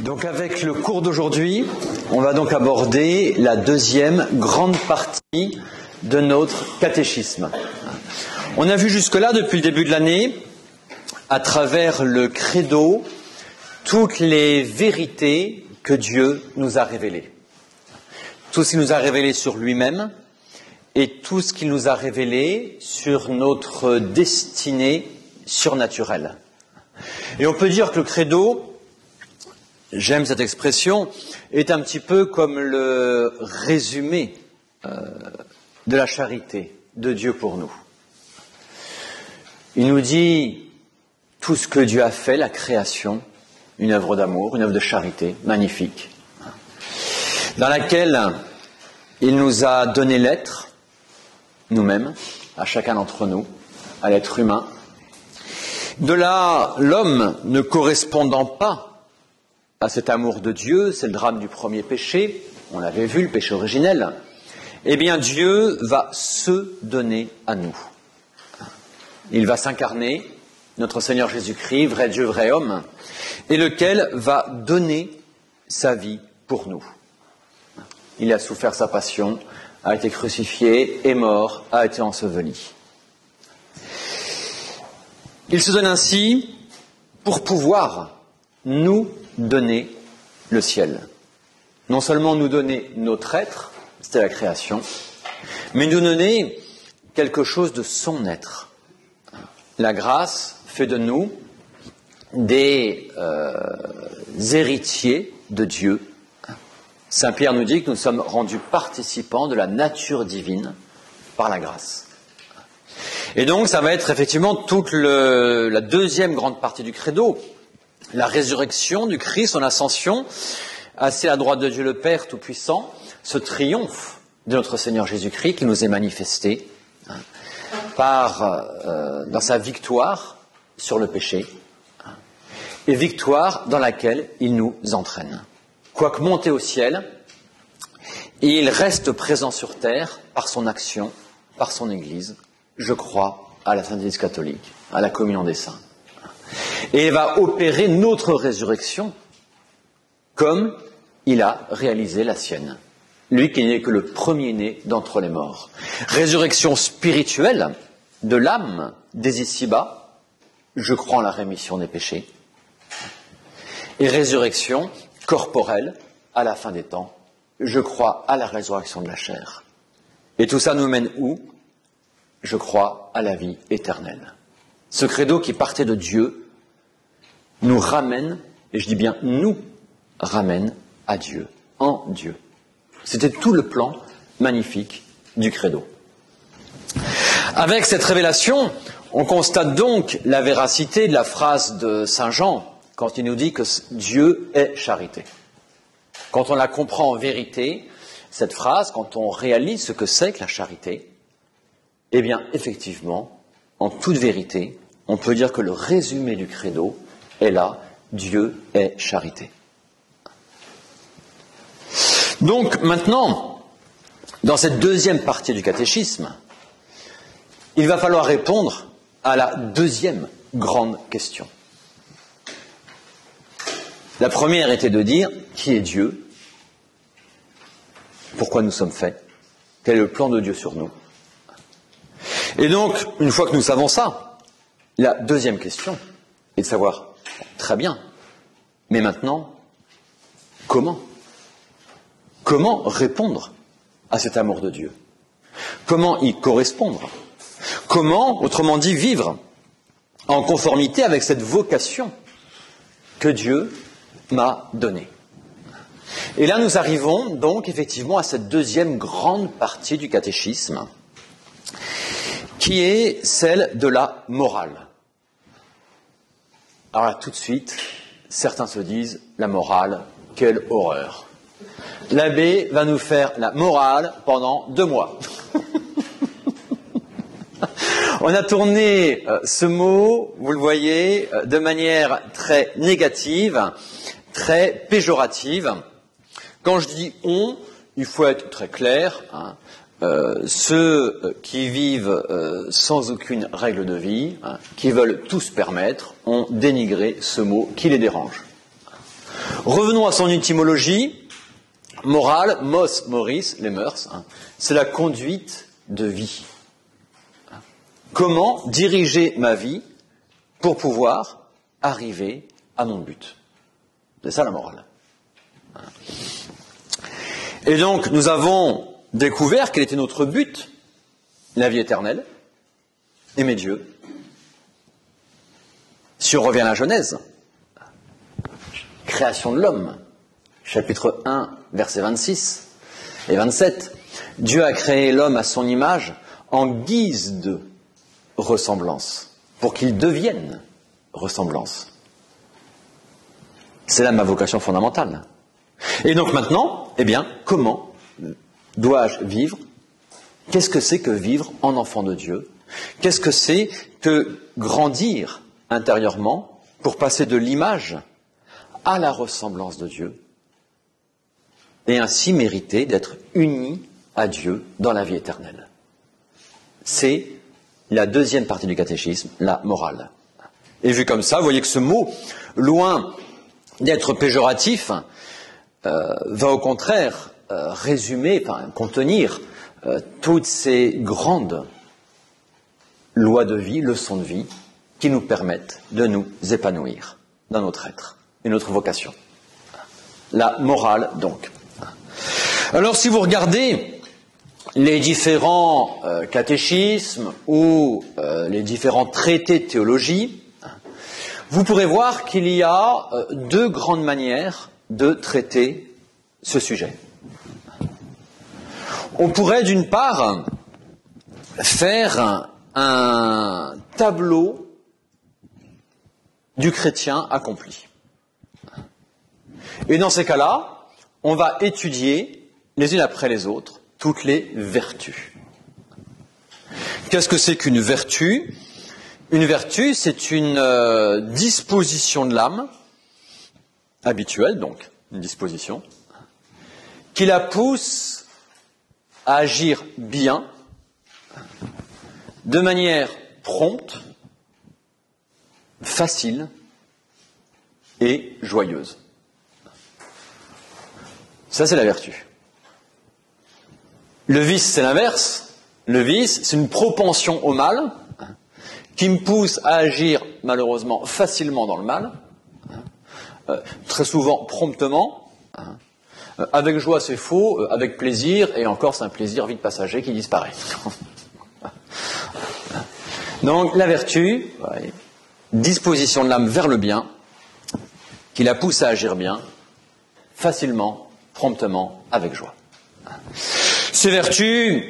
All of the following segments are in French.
Donc avec le cours d'aujourd'hui, on va donc aborder la deuxième grande partie de notre catéchisme. On a vu jusque-là, depuis le début de l'année, à travers le credo, toutes les vérités que Dieu nous a révélées. Tout ce qu'il nous a révélé sur lui-même et tout ce qu'il nous a révélé sur notre destinée surnaturelle. Et on peut dire que le credo, j'aime cette expression, est un petit peu comme le résumé euh, de la charité de Dieu pour nous. Il nous dit tout ce que Dieu a fait, la création, une œuvre d'amour, une œuvre de charité magnifique, dans laquelle il nous a donné l'être, nous-mêmes, à chacun d'entre nous, à l'être humain. De là, l'homme ne correspondant pas à cet amour de Dieu, c'est le drame du premier péché, on l'avait vu, le péché originel, eh bien Dieu va se donner à nous. Il va s'incarner, notre Seigneur Jésus-Christ, vrai Dieu, vrai homme, et lequel va donner sa vie pour nous. Il a souffert sa passion, a été crucifié, est mort, a été enseveli. Il se donne ainsi pour pouvoir nous donner le ciel. Non seulement nous donner notre être, c'était la création, mais nous donner quelque chose de son être. La grâce fait de nous des euh, héritiers de Dieu. Saint Pierre nous dit que nous sommes rendus participants de la nature divine par la grâce. Et donc, ça va être effectivement toute la deuxième grande partie du credo, la résurrection du Christ, son ascension, assis à droite de Dieu le Père Tout-Puissant, ce triomphe de notre Seigneur Jésus-Christ qui nous est manifesté hein, par, euh, dans sa victoire sur le péché, hein, et victoire dans laquelle il nous entraîne. Quoique monté au ciel, il reste présent sur terre par son action, par son Église, je crois à la Sainte Église catholique, à la communion des saints. Et va opérer notre résurrection comme il a réalisé la sienne. Lui qui n'est que le premier-né d'entre les morts. Résurrection spirituelle de l'âme des ici-bas, je crois en la rémission des péchés. Et résurrection corporelle à la fin des temps, je crois à la résurrection de la chair. Et tout ça nous mène où? Je crois à la vie éternelle. Ce credo qui partait de Dieu nous ramène, et je dis bien nous ramène à Dieu, en Dieu. C'était tout le plan magnifique du credo. Avec cette révélation, on constate donc la véracité de la phrase de Saint Jean quand il nous dit que Dieu est charité. Quand on la comprend en vérité, cette phrase, quand on réalise ce que c'est que la charité, eh bien, effectivement, en toute vérité, on peut dire que le résumé du credo est là, Dieu est charité. Donc maintenant, dans cette deuxième partie du catéchisme, il va falloir répondre à la deuxième grande question. La première était de dire qui est Dieu, pourquoi nous sommes faits, quel est le plan de Dieu sur nous? Et donc, une fois que nous savons ça, la deuxième question est de savoir, très bien, mais maintenant, comment? Comment répondre à cet amour de Dieu? Comment y correspondre? Comment, autrement dit, vivre en conformité avec cette vocation que Dieu m'a donnée? Et là, nous arrivons donc effectivement à cette deuxième grande partie du catéchisme, qui est celle de la morale. Alors là, tout de suite, certains se disent, la morale, quelle horreur. L'abbé va nous faire la morale pendant deux mois. On a tourné euh, ce mot, vous le voyez, euh, de manière très négative, très péjorative. Quand je dis on, il faut être très clair. Hein. Euh, ceux euh, qui vivent euh, sans aucune règle de vie, hein, qui veulent tout se permettre, ont dénigré ce mot qui les dérange. Revenons à son étymologie. Morale, mos, Maurice, les mœurs, hein, c'est la conduite de vie. Comment diriger ma vie pour pouvoir arriver à mon but? C'est ça la morale. Et donc, nous avons découvert quel était notre but, la vie éternelle, aimer Dieu. Si on revient à la Genèse, création de l'homme, chapitre 1, versets 26 et 27, Dieu a créé l'homme à son image en guise de ressemblance, pour qu'il devienne ressemblance. C'est là ma vocation fondamentale. Et donc maintenant, eh bien, comment dois-je vivre? Qu'est-ce que c'est que vivre en enfant de Dieu? Qu'est-ce que c'est que grandir intérieurement pour passer de l'image à la ressemblance de Dieu et ainsi mériter d'être uni à Dieu dans la vie éternelle? C'est la deuxième partie du catéchisme, la morale. Et vu comme ça, vous voyez que ce mot, loin d'être péjoratif, euh, va au contraire euh, résumer, contenir euh, toutes ces grandes lois de vie, leçons de vie, qui nous permettent de nous épanouir dans notre être et notre vocation. La morale, donc. Alors, si vous regardez les différents catéchismes ou les différents traités de théologie, vous pourrez voir qu'il y a deux grandes manières de traiter ce sujet. On pourrait d'une part faire un tableau du chrétien accompli. Et dans ces cas-là, on va étudier les unes après les autres toutes les vertus. Qu'est-ce que c'est qu'une vertu? Une vertu, c'est une euh, disposition de l'âme habituelle, donc une disposition, qui la pousse à agir bien, de manière prompte, facile et joyeuse. Ça, c'est la vertu. Le vice, c'est l'inverse. Le vice, c'est une propension au mal qui me pousse à agir malheureusement facilement dans le mal euh, très souvent promptement. Euh, avec joie, c'est faux, euh, avec plaisir, et encore, c'est un plaisir vite passager qui disparaît. Donc, la vertu, disposition de l'âme vers le bien, qui la pousse à agir bien, facilement, promptement, avec joie. Ces vertus,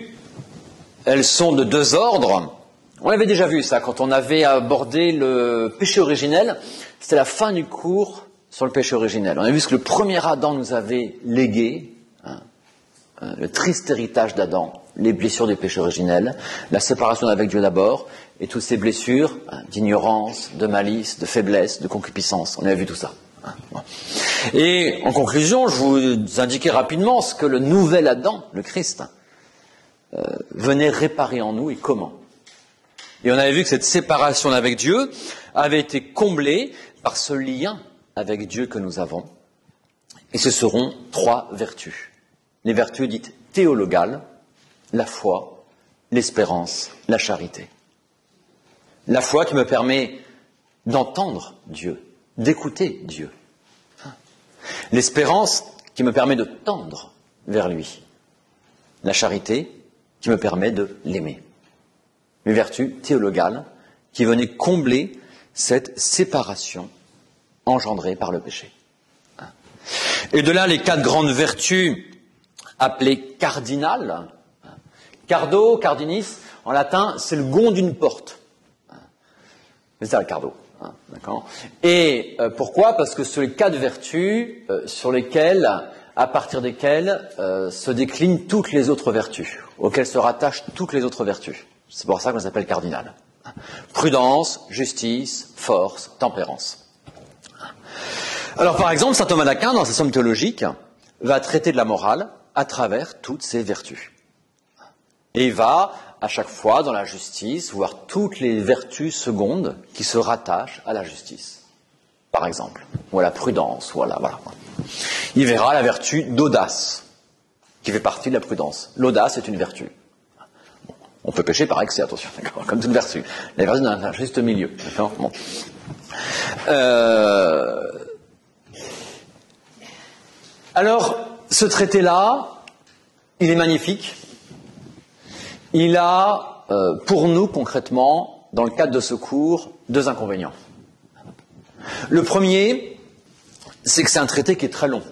elles sont de deux ordres. On avait déjà vu ça quand on avait abordé le péché originel. C'était la fin du cours sur le péché originel. On a vu ce que le premier Adam nous avait légué, hein, euh, le triste héritage d'Adam, les blessures du péché originel, la séparation avec Dieu d'abord, et toutes ces blessures hein, d'ignorance, de malice, de faiblesse, de concupiscence. On a vu tout ça. Hein, et en conclusion, je vous indiquais rapidement ce que le nouvel Adam, le Christ, euh, venait réparer en nous et comment. Et on avait vu que cette séparation avec Dieu avait été comblée par ce lien avec Dieu que nous avons. Et ce seront trois vertus. Les vertus dites théologales, la foi, l'espérance, la charité. La foi qui me permet d'entendre Dieu, d'écouter Dieu. L'espérance qui me permet de tendre vers lui. La charité qui me permet de l'aimer. Les vertus théologales qui venaient combler cette séparation engendrés par le péché. Et de là, les quatre grandes vertus appelées cardinales. Cardo, cardinis, en latin, c'est le gond d'une porte. C'est ça le cardo. Hein, Et euh, pourquoi? Parce que ce sont les quatre vertus euh, sur lesquelles, à partir desquelles euh, se déclinent toutes les autres vertus, auxquelles se rattachent toutes les autres vertus. C'est pour ça qu'on s'appelle cardinal. Prudence, justice, force, tempérance. Alors par exemple, saint Thomas d'Aquin, dans sa somme théologique, va traiter de la morale à travers toutes ses vertus. Et va, à chaque fois, dans la justice, voir toutes les vertus secondes qui se rattachent à la justice. par exemple, ou à la prudence, voilà, voilà. Il verra la vertu d'audace, qui fait partie de la prudence. L'audace est une vertu. On peut pécher par excès, attention, comme toute vertu. La vertu d'un juste milieu. Euh... Alors, ce traité-là, il est magnifique. Il a, euh, pour nous concrètement, dans le cadre de ce cours, deux inconvénients. Le premier, c'est que c'est un traité qui est très long.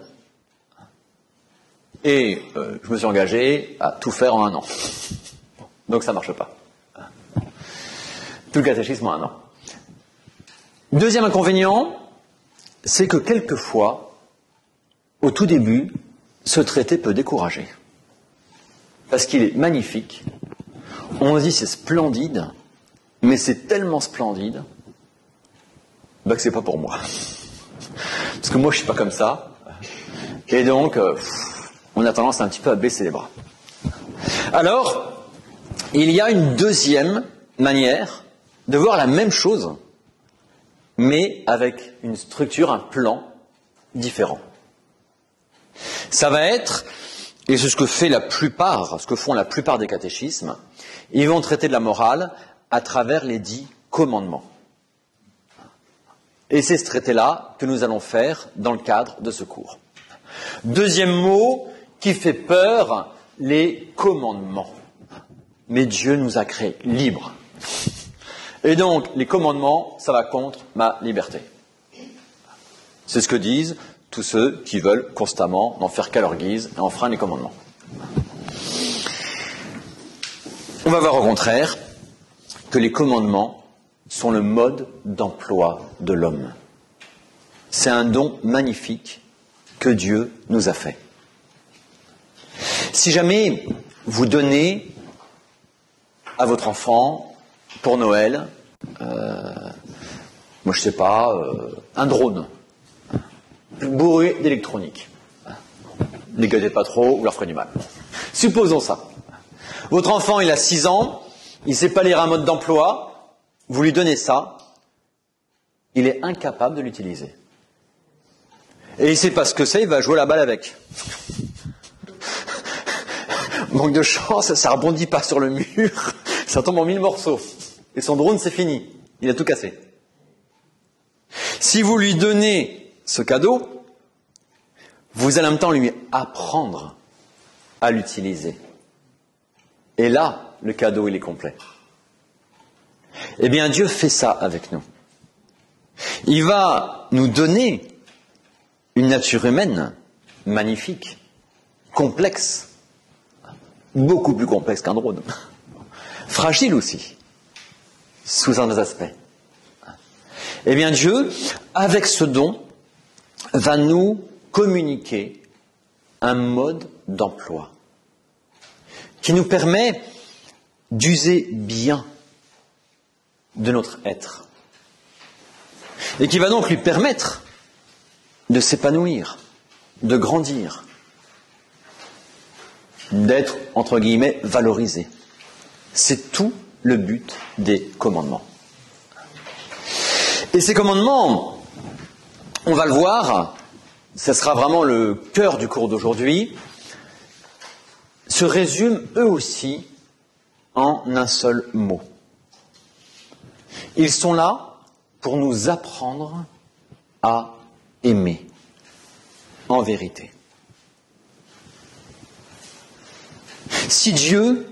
Et euh, je me suis engagé à tout faire en un an. Donc ça ne marche pas. Tout le catéchisme en un an. Deuxième inconvénient, c'est que quelquefois, au tout début, ce traité peut décourager. Parce qu'il est magnifique. On se dit c'est splendide, mais c'est tellement splendide bah, que c'est pas pour moi. Parce que moi je suis pas comme ça. Et donc, euh, on a tendance un petit peu à baisser les bras. Alors, il y a une deuxième manière de voir la même chose, mais avec une structure, un plan différent. Ça va être, et c'est ce que fait la plupart, ce que font la plupart des catéchismes, ils vont traiter de la morale à travers les dix commandements. Et c'est ce traité-là que nous allons faire dans le cadre de ce cours. Deuxième mot qui fait peur, les commandements. Mais Dieu nous a créés libres. Et donc, les commandements, ça va contre ma liberté. C'est ce que disent tous ceux qui veulent constamment n'en faire qu'à leur guise et enfreindre les commandements. On va voir au contraire que les commandements sont le mode d'emploi de l'homme. C'est un don magnifique que Dieu nous a fait. Si jamais vous donnez à votre enfant pour Noël, euh, moi je sais pas, euh, un drone, bourré d'électronique. Ne pas trop, vous leur ferez du mal. Supposons ça. Votre enfant, il a 6 ans, il ne sait pas lire un mode d'emploi, vous lui donnez ça, il est incapable de l'utiliser. Et il ne sait pas ce que c'est, il va jouer la balle avec. Manque de chance, ça rebondit pas sur le mur, ça tombe en mille morceaux. Et son drone, c'est fini. Il a tout cassé. Si vous lui donnez ce cadeau, vous allez en même temps lui apprendre à l'utiliser. Et là, le cadeau, il est complet. Eh bien, Dieu fait ça avec nous. Il va nous donner une nature humaine magnifique, complexe, beaucoup plus complexe qu'un drone, fragile aussi, sous un des aspects. Eh bien, Dieu, avec ce don, va nous communiquer un mode d'emploi qui nous permet d'user bien de notre être et qui va donc lui permettre de s'épanouir, de grandir, d'être, entre guillemets, valorisé. C'est tout le but des commandements. Et ces commandements, on va le voir, ce sera vraiment le cœur du cours d'aujourd'hui, se résument eux aussi en un seul mot. Ils sont là pour nous apprendre à aimer en vérité. Si Dieu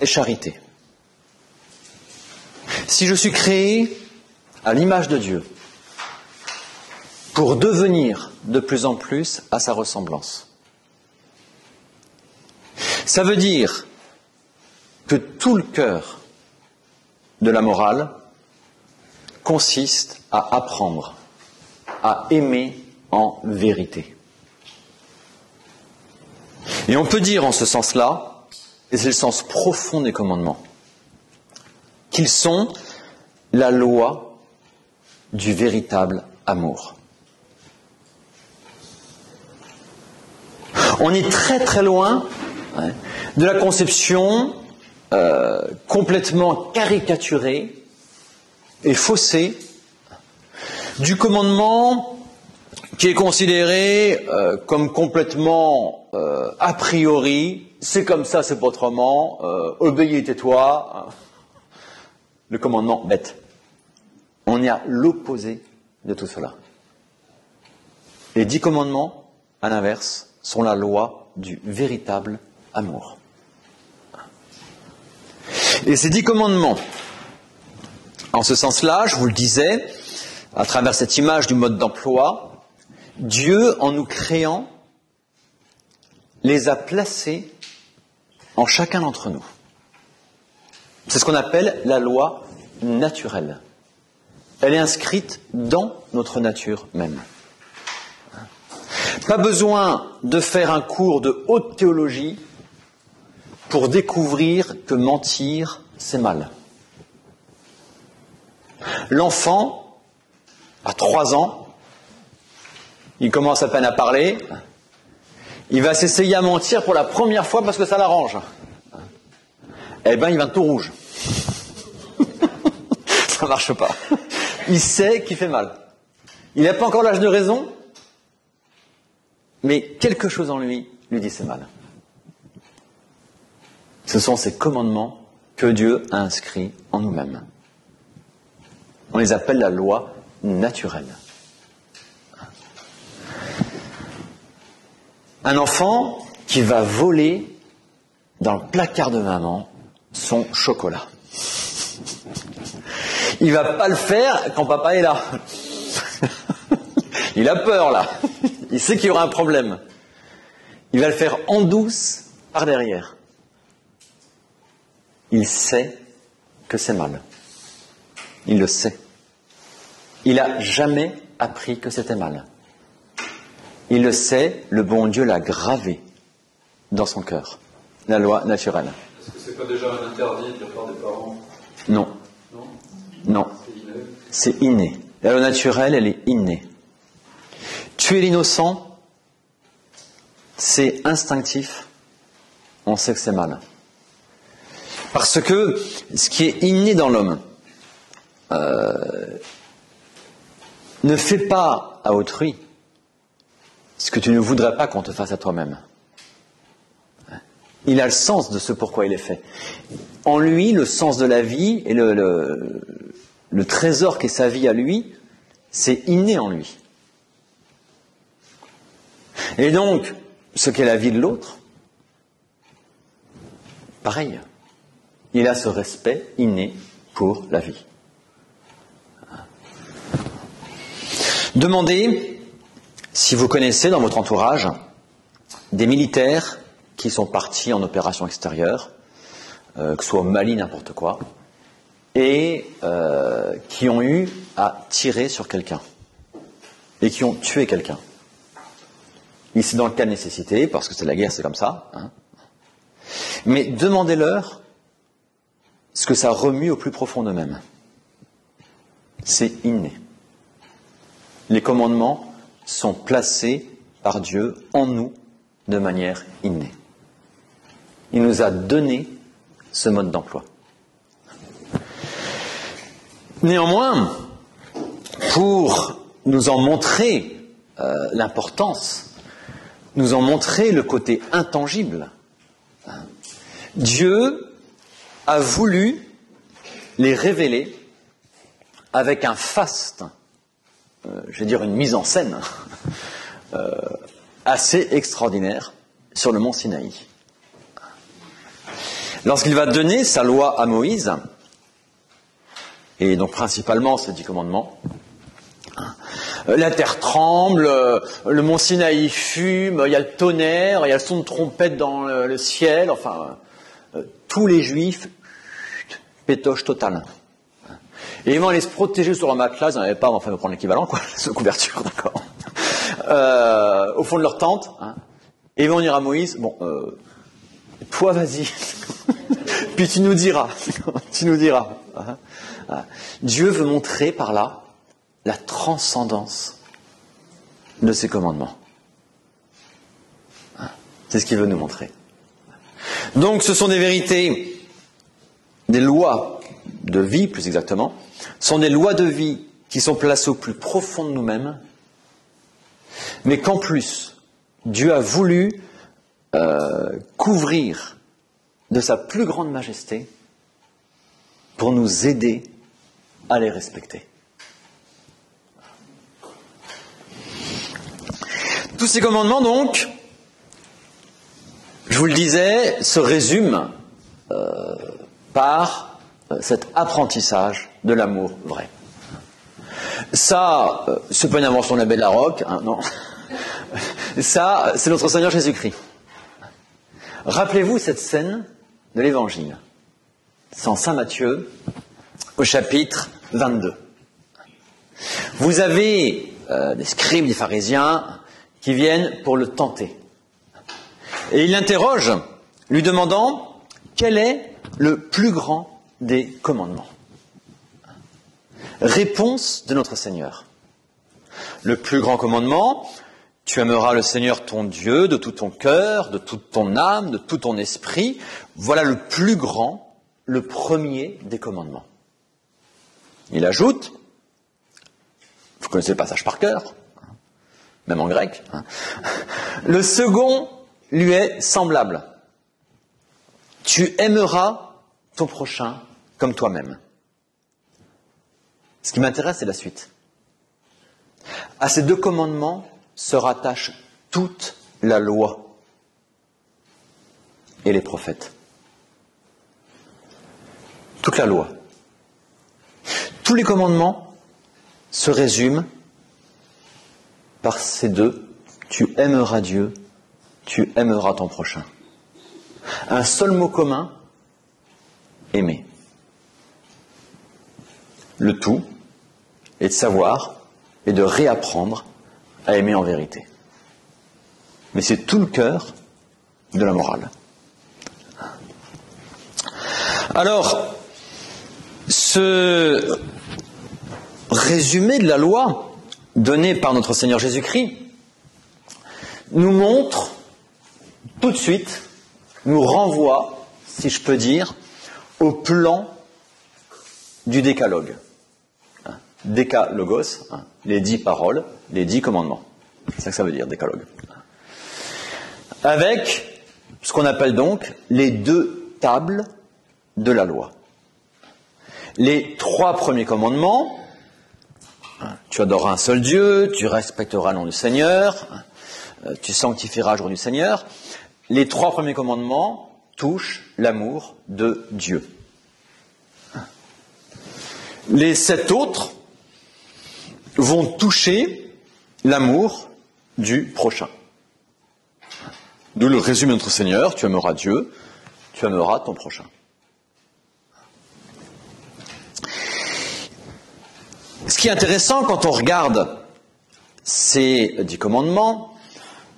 est charité, si je suis créé à l'image de Dieu, pour devenir de plus en plus à sa ressemblance. Ça veut dire que tout le cœur de la morale consiste à apprendre, à aimer en vérité. Et on peut dire en ce sens-là, et c'est le sens profond des commandements, qu'ils sont la loi du véritable amour. On est très très loin de la conception euh, complètement caricaturée et faussée du commandement qui est considéré euh, comme complètement euh, a priori, c'est comme ça, c'est autrement, euh, obéis tais-toi, le commandement bête. On est à l'opposé de tout cela. Les dix commandements, à l'inverse, sont la loi du véritable amour. Et ces dix commandements, en ce sens-là, je vous le disais, à travers cette image du mode d'emploi, Dieu, en nous créant, les a placés en chacun d'entre nous. C'est ce qu'on appelle la loi naturelle. Elle est inscrite dans notre nature même. Pas besoin de faire un cours de haute théologie pour découvrir que mentir, c'est mal. L'enfant, à trois ans, il commence à peine à parler, il va s'essayer à mentir pour la première fois parce que ça l'arrange. Eh bien, il va tout rouge. ça marche pas. Il sait qu'il fait mal. Il n'a pas encore l'âge de raison, mais quelque chose en lui lui dit c'est mal. Ce sont ces commandements que Dieu a inscrits en nous-mêmes. On les appelle la loi naturelle. Un enfant qui va voler dans le placard de maman son chocolat. Il va pas le faire quand papa est là. Il a peur là. Il sait qu'il y aura un problème. Il va le faire en douce par derrière. Il sait que c'est mal. Il le sait. Il n'a jamais appris que c'était mal. Il le sait, le bon Dieu l'a gravé dans son cœur. La loi naturelle. Est-ce que c'est pas déjà un interdit de la part des parents? Non. Non? Non. C'est inné? C'est inné. La loi naturelle, elle est innée. Tuer l'innocent, c'est instinctif. On sait que c'est mal. Parce que ce qui est inné dans l'homme euh, ne fait pas à autrui ce que tu ne voudrais pas qu'on te fasse à toi-même. Il a le sens de ce pourquoi il est fait. En lui, le sens de la vie et le, trésor qu'est sa vie à lui, c'est inné en lui. Et donc, ce qu'est la vie de l'autre, pareil. Il a ce respect inné pour la vie. Demandez si vous connaissez dans votre entourage des militaires qui sont partis en opération extérieure, euh, que ce soit au Mali, n'importe quoi, et euh, qui ont eu à tirer sur quelqu'un, et qui ont tué quelqu'un. C'est dans le cas de nécessité, parce que c'est la guerre, c'est comme ça. hein. Mais demandez-leur ce que ça remue au plus profond d'eux-mêmes. C'est inné. Les commandements sont placés par Dieu en nous de manière innée. Il nous a donné ce mode d'emploi. Néanmoins, pour nous en montrer euh, l'importance, nous en montrer le côté intangible, Dieu a voulu les révéler avec un faste, je vais dire une mise en scène euh, assez extraordinaire sur le mont Sinaï. Lorsqu'il va donner sa loi à Moïse, et donc principalement ces dix commandements, euh, la terre tremble, euh, le mont Sinaï fume, il y a le tonnerre, il y a le son de trompette dans le, ciel, enfin, euh, tous les juifs, pétoche totale. Et ils vont aller se protéger sur un matelas, ils n'en avaient pas, enfin, on prendre l'équivalent, quoi, sous couverture, d'accord, euh, au fond de leur tente, hein. et ils vont dire à Moïse, bon, euh, toi vas-y, puis tu nous diras, tu nous diras. hein. Voilà. Dieu veut montrer par là la transcendance de ses commandements. Hein. C'est ce qu'il veut nous montrer. Donc ce sont des vérités, des lois de vie plus exactement, sont des lois de vie qui sont placés au plus profond de nous-mêmes, mais qu'en plus, Dieu a voulu euh, couvrir de sa plus grande majesté pour nous aider à les respecter. Tous ces commandements, donc, je vous le disais, se résument euh, par euh, cet apprentissage de l'amour vrai. Ça, euh, c'est pas une invention de l'abbé de la Roque, hein, non. Ça, c'est notre Seigneur Jésus-Christ. Rappelez-vous cette scène de l'Évangile. C'est en Saint Matthieu, au chapitre 22. Vous avez euh, des scribes, des pharisiens, qui viennent pour le tenter. Et il l'interroge, lui demandant quel est le plus grand des commandements? Réponse de notre Seigneur. Le plus grand commandement, tu aimeras le Seigneur ton Dieu de tout ton cœur, de toute ton âme, de tout ton esprit. Voilà le plus grand, le premier des commandements. Il ajoute, vous connaissez le passage par cœur, même en grec, hein. le second lui est semblable. Tu aimeras ton prochain comme toi-même. Ce qui m'intéresse, c'est la suite. À ces deux commandements se rattache toute la loi et les prophètes. Toute la loi. Tous les commandements se résument par ces deux. Tu aimeras Dieu, tu aimeras ton prochain. Un seul mot commun, aimer. Le tout est de savoir et de réapprendre à aimer en vérité. Mais c'est tout le cœur de la morale. Alors, ce résumé de la loi donné par notre Seigneur Jésus-Christ nous montre tout de suite, nous renvoie, si je peux dire, au plan du décalogue. Décalogos, les dix paroles, les dix commandements. C'est ça que ça veut dire, décalogue. Avec ce qu'on appelle donc les deux tables de la loi. Les trois premiers commandements, tu adoreras un seul Dieu, tu respecteras le nom du Seigneur, tu sanctifieras le jour du Seigneur. Les trois premiers commandements touchent l'amour de Dieu. Les sept autres vont toucher l'amour du prochain. D'où le résumé notre Seigneur, tu aimeras Dieu, tu aimeras ton prochain. Ce qui est intéressant quand on regarde ces dix commandements,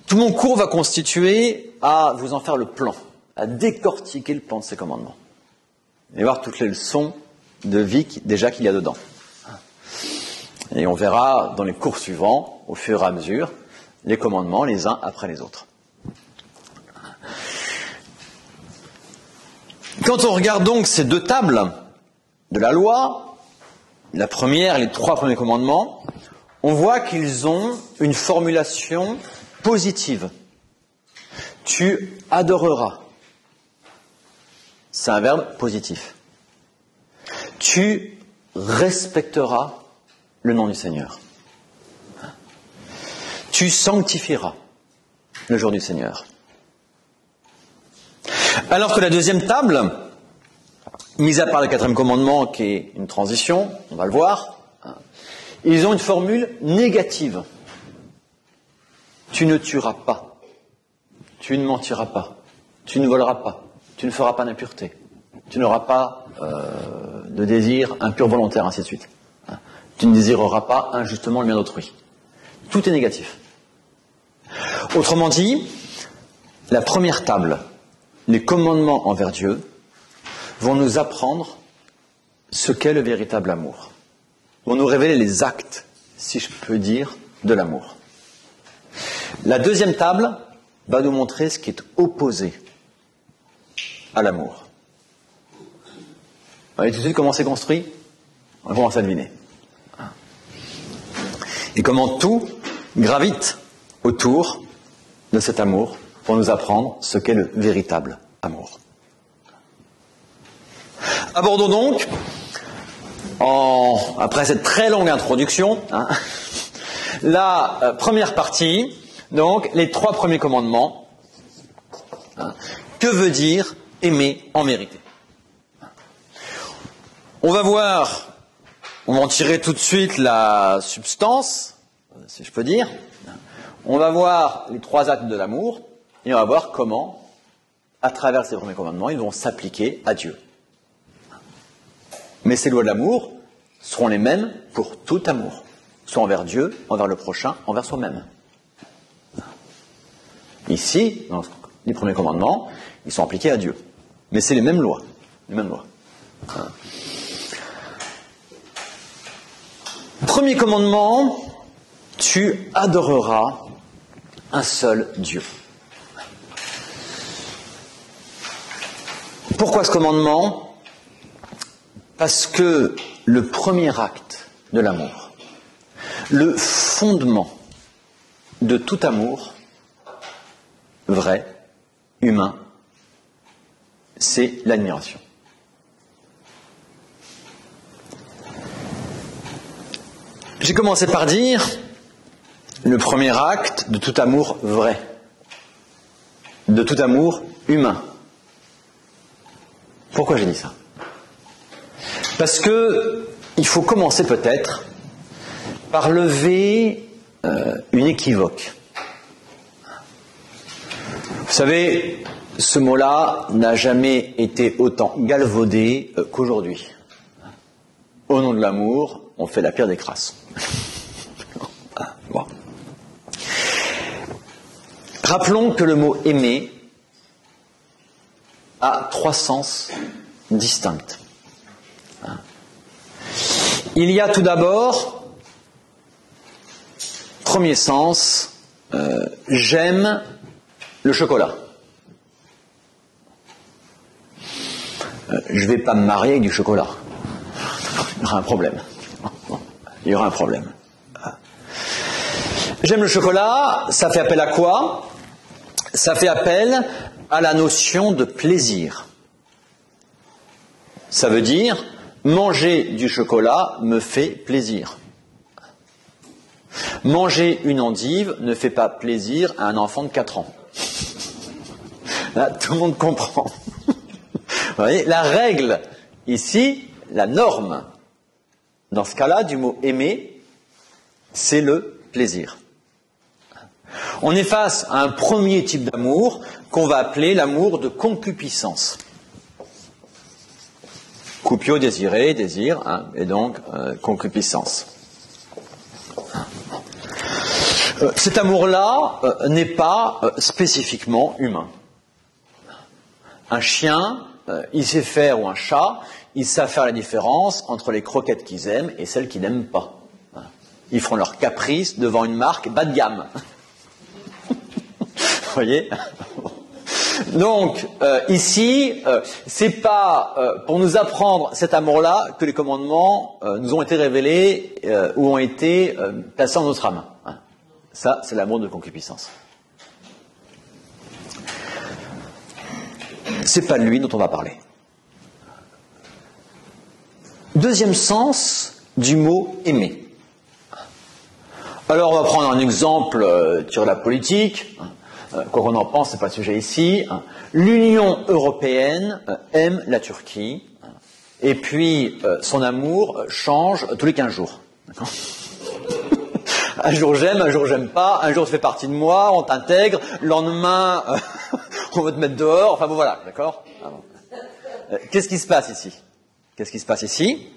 tout mon cours va constituer à vous en faire le plan, à décortiquer le plan de ces commandements. Et voir toutes les leçons de vie déjà qu'il y a dedans. Et on verra dans les cours suivants, au fur et à mesure, les commandements les uns après les autres. Quand on regarde donc ces deux tables de la loi, la première les trois premiers commandements, on voit qu'ils ont une formulation positive. Tu adoreras. C'est un verbe positif. Tu respecteras le nom du Seigneur. Tu sanctifieras le jour du Seigneur. Alors que la deuxième table, mise à part le quatrième commandement qui est une transition, on va le voir, ils ont une formule négative. Tu ne tueras pas, tu ne mentiras pas, tu ne voleras pas, tu ne feras pas d'impureté, tu n'auras pas euh, de désir impur volontaire, ainsi de suite. Tu ne désireras pas injustement le bien d'autrui. Tout est négatif. Autrement dit, la première table, les commandements envers Dieu, vont nous apprendre ce qu'est le véritable amour. Vont nous révéler les actes, si je peux dire, de l'amour. La deuxième table va nous montrer ce qui est opposé à l'amour. Vous voyez tout de suite comment c'est construit On commence à deviner. Et comment tout gravite autour de cet amour pour nous apprendre ce qu'est le véritable amour. Abordons donc, après cette très longue introduction, hein, la euh, première partie, donc les trois premiers commandements. Hein, que veut dire aimer en vérité? On va voir, on va en tirer tout de suite la substance, si je peux dire. On va voir les trois actes de l'amour et on va voir comment, à travers ces premiers commandements, ils vont s'appliquer à Dieu. Mais ces lois de l'amour seront les mêmes pour tout amour, soit envers Dieu, envers le prochain, envers soi-même. Ici, dans les premiers commandements, ils sont appliqués à Dieu. Mais c'est les mêmes lois. Les mêmes lois. Premier commandement, tu adoreras un seul Dieu. Pourquoi ce commandement? Parce que le premier acte de l'amour, le fondement de tout amour, vrai, humain, c'est l'admiration. J'ai commencé par dire le premier acte de tout amour vrai, de tout amour humain. Pourquoi j'ai dit ça? Parce que il faut commencer peut-être par lever euh, une équivoque. Vous savez, ce mot-là n'a jamais été autant galvaudé euh, qu'aujourd'hui. Au nom de l'amour, on fait la pire des crasses. Rappelons que le mot aimer a trois sens distincts. Il y a tout d'abord, premier sens, euh, j'aime le chocolat. Euh, je ne vais pas me marier avec du chocolat. Il y aura un problème. Il y aura un problème. J'aime le chocolat, ça fait appel à quoi? Ça fait appel à la notion de plaisir. Ça veut dire, manger du chocolat me fait plaisir. Manger une endive ne fait pas plaisir à un enfant de 4 ans. Là, tout le monde comprend. Vous voyez, la règle ici, la norme, dans ce cas-là, du mot aimer, c'est le plaisir. On est face à un premier type d'amour qu'on va appeler l'amour de concupiscence. Cupio, désiré, désir, hein, et donc euh, concupiscence. Euh, cet amour-là euh, n'est pas spécifiquement humain. Un chien, il sait faire, ou un chat, il sait faire la différence entre les croquettes qu'ils aiment et celles qu'ils n'aiment pas. Ils feront leur caprice devant une marque bas de gamme voyez Donc euh, ici, euh, c'est pas euh, pour nous apprendre cet amour-là que les commandements nous ont été révélés ou ont été placés en notre âme. Ça, c'est l'amour de concupiscence. C'est pas de lui dont on va parler. Deuxième sens du mot aimer. Alors on va prendre un exemple sur la politique. Euh, quoi qu'on en pense, c'est pas le sujet ici. L'Union européenne euh, aime la Turquie, et puis euh, son amour change tous les 15 jours. un jour j'aime, un jour j'aime pas, un jour tu fais partie de moi, on t'intègre, le lendemain on va te mettre dehors, enfin bon voilà, d'accord Qu'est-ce qui se passe ici? Qu'est-ce qui se passe ici?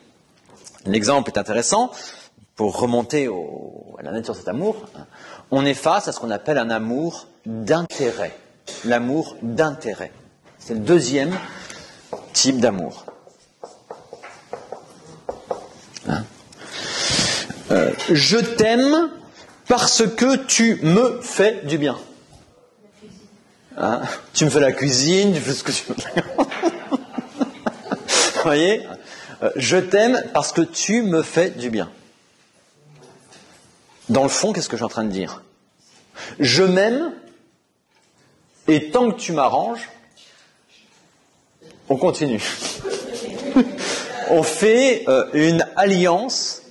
L'exemple est intéressant pour remonter à la nature de cet amour. On est face à ce qu'on appelle un amour d'intérêt. L'amour d'intérêt. C'est le deuxième type d'amour. Hein? Euh, je t'aime parce que tu me fais du bien. Hein? Tu me fais la cuisine, tu fais ce que tu veux. Vous voyez euh, Je t'aime parce que tu me fais du bien. dans le fond, qu'est-ce que je suis en train de dire? Je m'aime, et tant que tu m'arranges, on continue. on fait euh, une alliance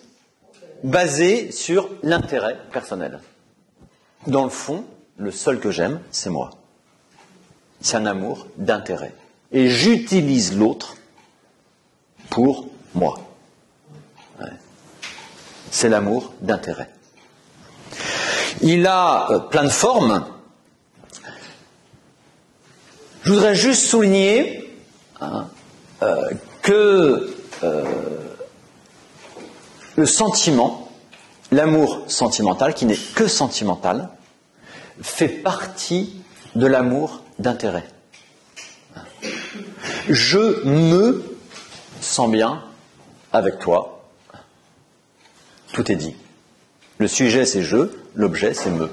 basée sur l'intérêt personnel. Dans le fond, le seul que j'aime, c'est moi. C'est un amour d'intérêt. Et j'utilise l'autre pour moi. C'est l'amour d'intérêt. Il a euh, plein de formes. Je voudrais juste souligner hein, euh, que euh, le sentiment, l'amour sentimental, qui n'est que sentimental, fait partie de l'amour d'intérêt. Je me sens bien avec toi. Tout est dit. Le sujet, c'est je, l'objet, c'est me.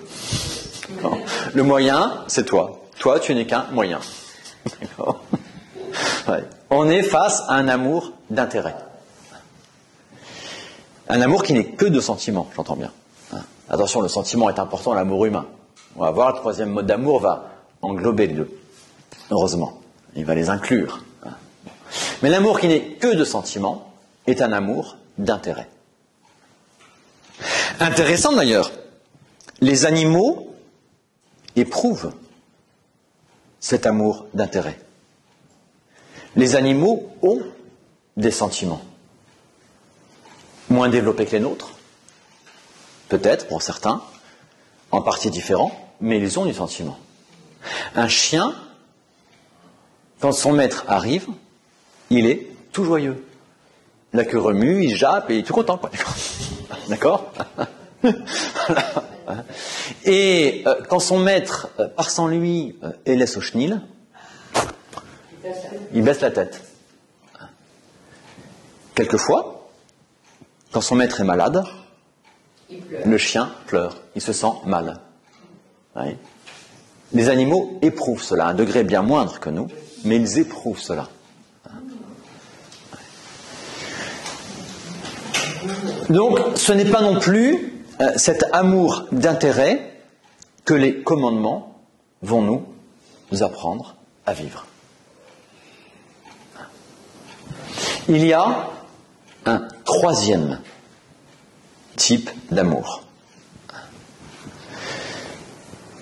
Le moyen, c'est toi. Toi, tu n'es qu'un moyen. On est face à un amour d'intérêt. Un amour qui n'est que de sentiment, j'entends bien. Attention, le sentiment est important l'amour humain. On va voir, le troisième mode d'amour va englober les deux. Heureusement. Il va les inclure. Mais l'amour qui n'est que de sentiment est un amour d'intérêt. Intéressant d'ailleurs, les animaux éprouvent cet amour d'intérêt. Les animaux ont des sentiments, moins développés que les nôtres, peut-être pour certains, en partie différents, mais ils ont du sentiment. Un chien, quand son maître arrive, il est tout joyeux. La queue remue, il jappe et il est tout content. D'accord Et euh, quand son maître euh, part sans lui euh, et laisse au chenil, il baisse la tête. Quelquefois, quand son maître est malade, le chien pleure, il se sent mal. Les animaux éprouvent cela, à un degré bien moindre que nous, mais ils éprouvent cela. Donc, ce n'est pas non plus euh, cet amour d'intérêt que les commandements vont nous, nous apprendre à vivre. Il y a un troisième type d'amour,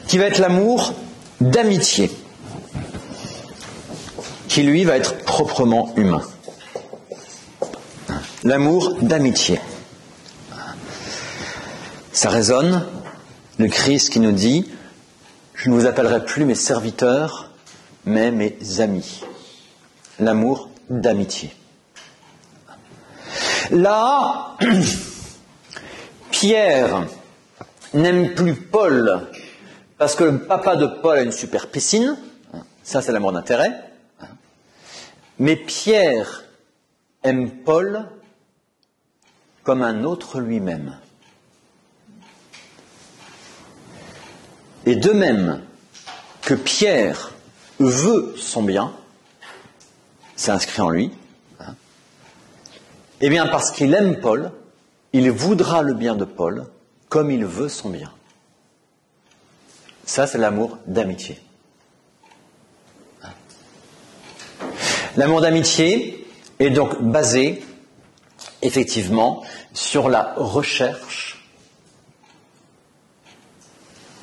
qui va être l'amour d'amitié, qui lui va être proprement humain. L'amour d'amitié. Ça résonne, le Christ qui nous dit, je ne vous appellerai plus mes serviteurs, mais mes amis. L'amour d'amitié. Là, Pierre n'aime plus Paul parce que le papa de Paul a une super piscine. Ça, c'est l'amour d'intérêt. Mais Pierre aime Paul comme un autre lui-même. Et de même que Pierre veut son bien, c'est inscrit en lui, eh bien parce qu'il aime Paul, il voudra le bien de Paul comme il veut son bien. Ça, c'est l'amour d'amitié. L'amour d'amitié est donc basé effectivement sur la recherche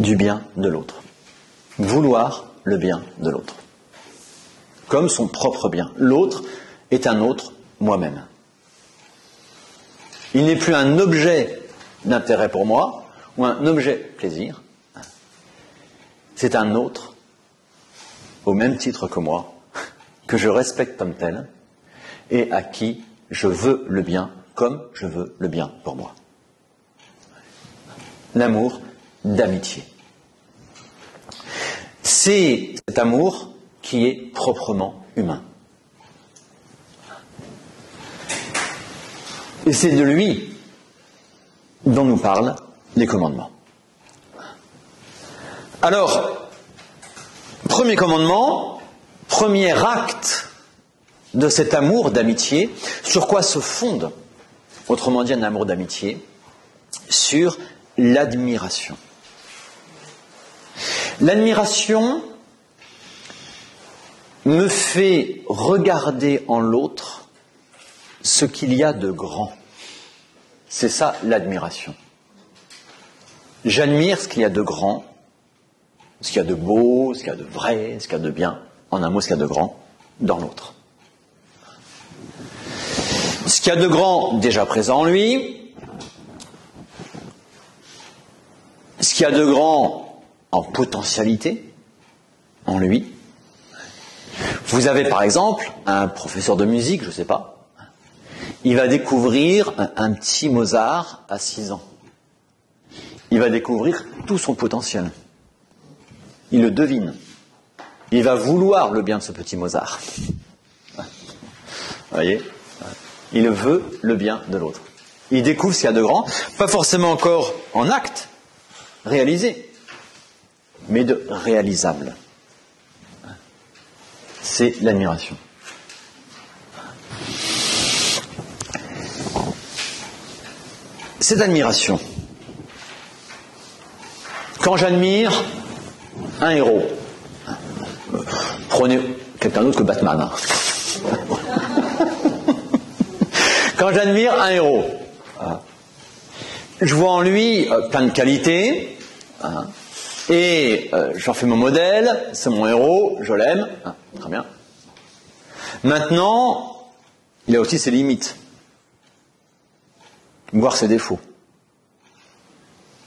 du bien de l'autre. Vouloir le bien de l'autre. Comme son propre bien. L'autre est un autre moi-même. Il n'est plus un objet d'intérêt pour moi ou un objet plaisir. C'est un autre, au même titre que moi, que je respecte comme tel et à qui je veux le bien comme je veux le bien pour moi. L'amour d'amitié. C'est cet amour qui est proprement humain. Et c'est de lui dont nous parlent les commandements. Alors, premier commandement, premier acte de cet amour d'amitié, sur quoi se fonde, autrement dit un amour d'amitié, sur l'admiration. L'admiration me fait regarder en l'autre ce qu'il y a de grand. C'est ça l'admiration. J'admire ce qu'il y a de grand, ce qu'il y a de beau, ce qu'il y a de vrai, ce qu'il y a de bien, en un mot, ce qu'il y a de grand dans l'autre. Ce qu'il y a de grand déjà présent en lui, ce qu'il y a de grand en potentialité en lui. Vous avez par exemple un professeur de musique, je ne sais pas, il va découvrir un, petit Mozart à 6 ans. Il va découvrir tout son potentiel. Il le devine. Il va vouloir le bien de ce petit Mozart. Vous voyez? Il veut le bien de l'autre. Il découvre ce qu'il y a de grand, pas forcément encore en acte, réalisé, mais de réalisable. C'est l'admiration. Cette admiration, quand j'admire un héros, prenez quelqu'un d'autre que Batman. hein. Quand j'admire un héros, hein, je vois en lui euh, plein de qualités, hein, et euh, j'en fais mon modèle, c'est mon héros, je l'aime, hein, très bien. Maintenant, il a aussi ses limites, voire ses défauts.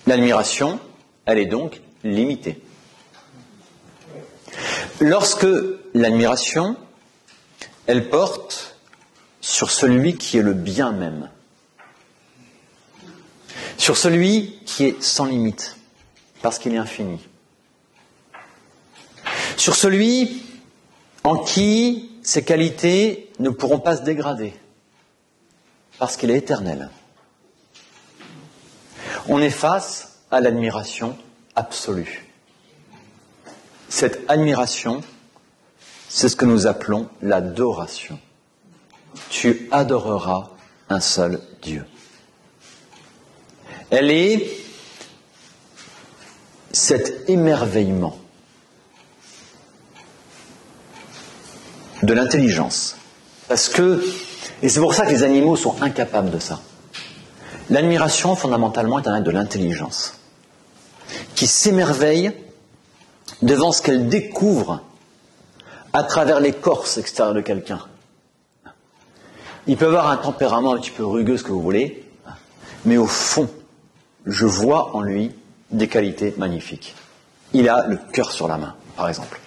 L'admiration, elle est donc limitée. Lorsque l'admiration, elle porte sur celui qui est le bien même, sur celui qui est sans limite, parce qu'il est infini, sur celui en qui ses qualités ne pourront pas se dégrader, parce qu'il est éternel. On est face à l'admiration absolue. Cette admiration, c'est ce que nous appelons l'adoration. Tu adoreras un seul Dieu. Elle est cet émerveillement de l'intelligence. Parce que, et c'est pour ça que les animaux sont incapables de ça. L'admiration, fondamentalement, est un acte de l'intelligence, qui s'émerveille devant ce qu'elle découvre à travers l'écorce extérieure de quelqu'un. Il peut avoir un tempérament un petit peu rugueux, ce que vous voulez, mais au fond, je vois en lui des qualités magnifiques. Il a le cœur sur la main, par exemple.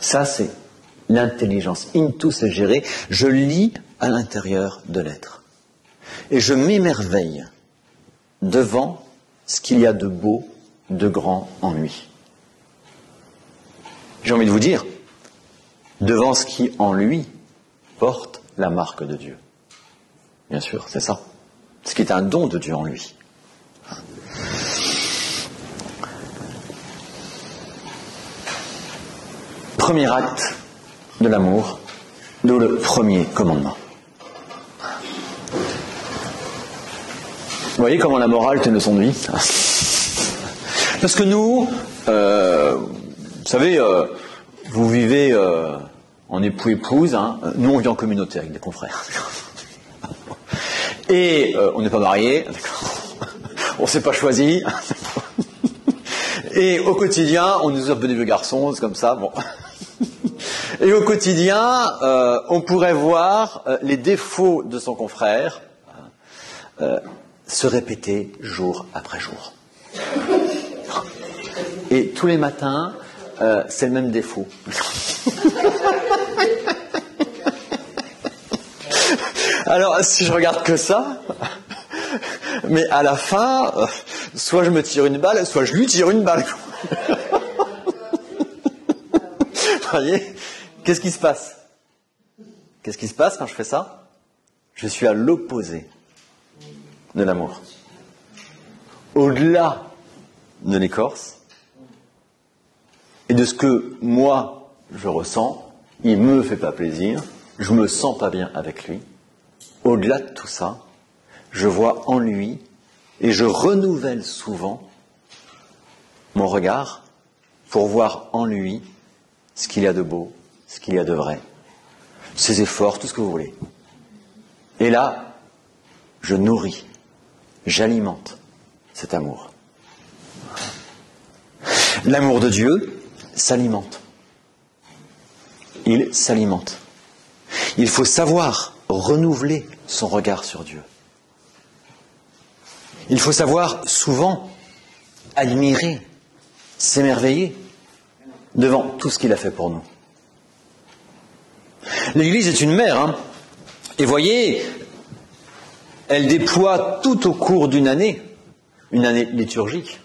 Ça, c'est l'intelligence. Into, c'est gérer. Je lis à l'intérieur de l'être. Et je m'émerveille devant ce qu'il y a de beau, de grand en lui. J'ai envie de vous dire, devant ce qui en lui porte la marque de Dieu. Bien sûr, c'est ça. Ce qui est un don de Dieu en lui. Premier acte de l'amour, d'où le premier commandement. Vous voyez comment la morale est une leçon de vie Parce que nous, euh, vous savez, euh, vous vivez euh, en époux-épouse, hein. nous on vit en communauté avec des confrères. Et on n'est pas mariés, on s'est pas choisi. Et au quotidien, on nous un peu des vieux garçons, c'est comme ça. Bon. Et au quotidien, euh, on pourrait voir euh, les défauts de son confrère euh, se répéter jour après jour. Et tous les matins, c'est le même défaut. Alors, si je regarde que ça, mais à la fin, euh, soit je me tire une balle, soit je lui tire une balle. Vous voyez Qu'est-ce qui se passe? Qu'est-ce qui se passe quand je fais ça? Je suis à l'opposé de l'amour. Au-delà de l'écorce et de ce que moi je ressens, il me fait pas plaisir, je me sens pas bien avec lui. Au-delà de tout ça, je vois en lui Et je renouvelle souvent mon regard pour voir en lui ce qu'il y a de beau, ce qu'il y a de vrai, ses efforts, tout ce que vous voulez. Et là, je nourris, j'alimente cet amour. L'amour de Dieu s'alimente. Il s'alimente. Il faut savoir renouveler son regard sur Dieu. Il faut savoir souvent admirer, s'émerveiller devant tout ce qu'il a fait pour nous. L'Église est une mère, hein. et voyez, elle déploie tout au cours d'une année, une année liturgique,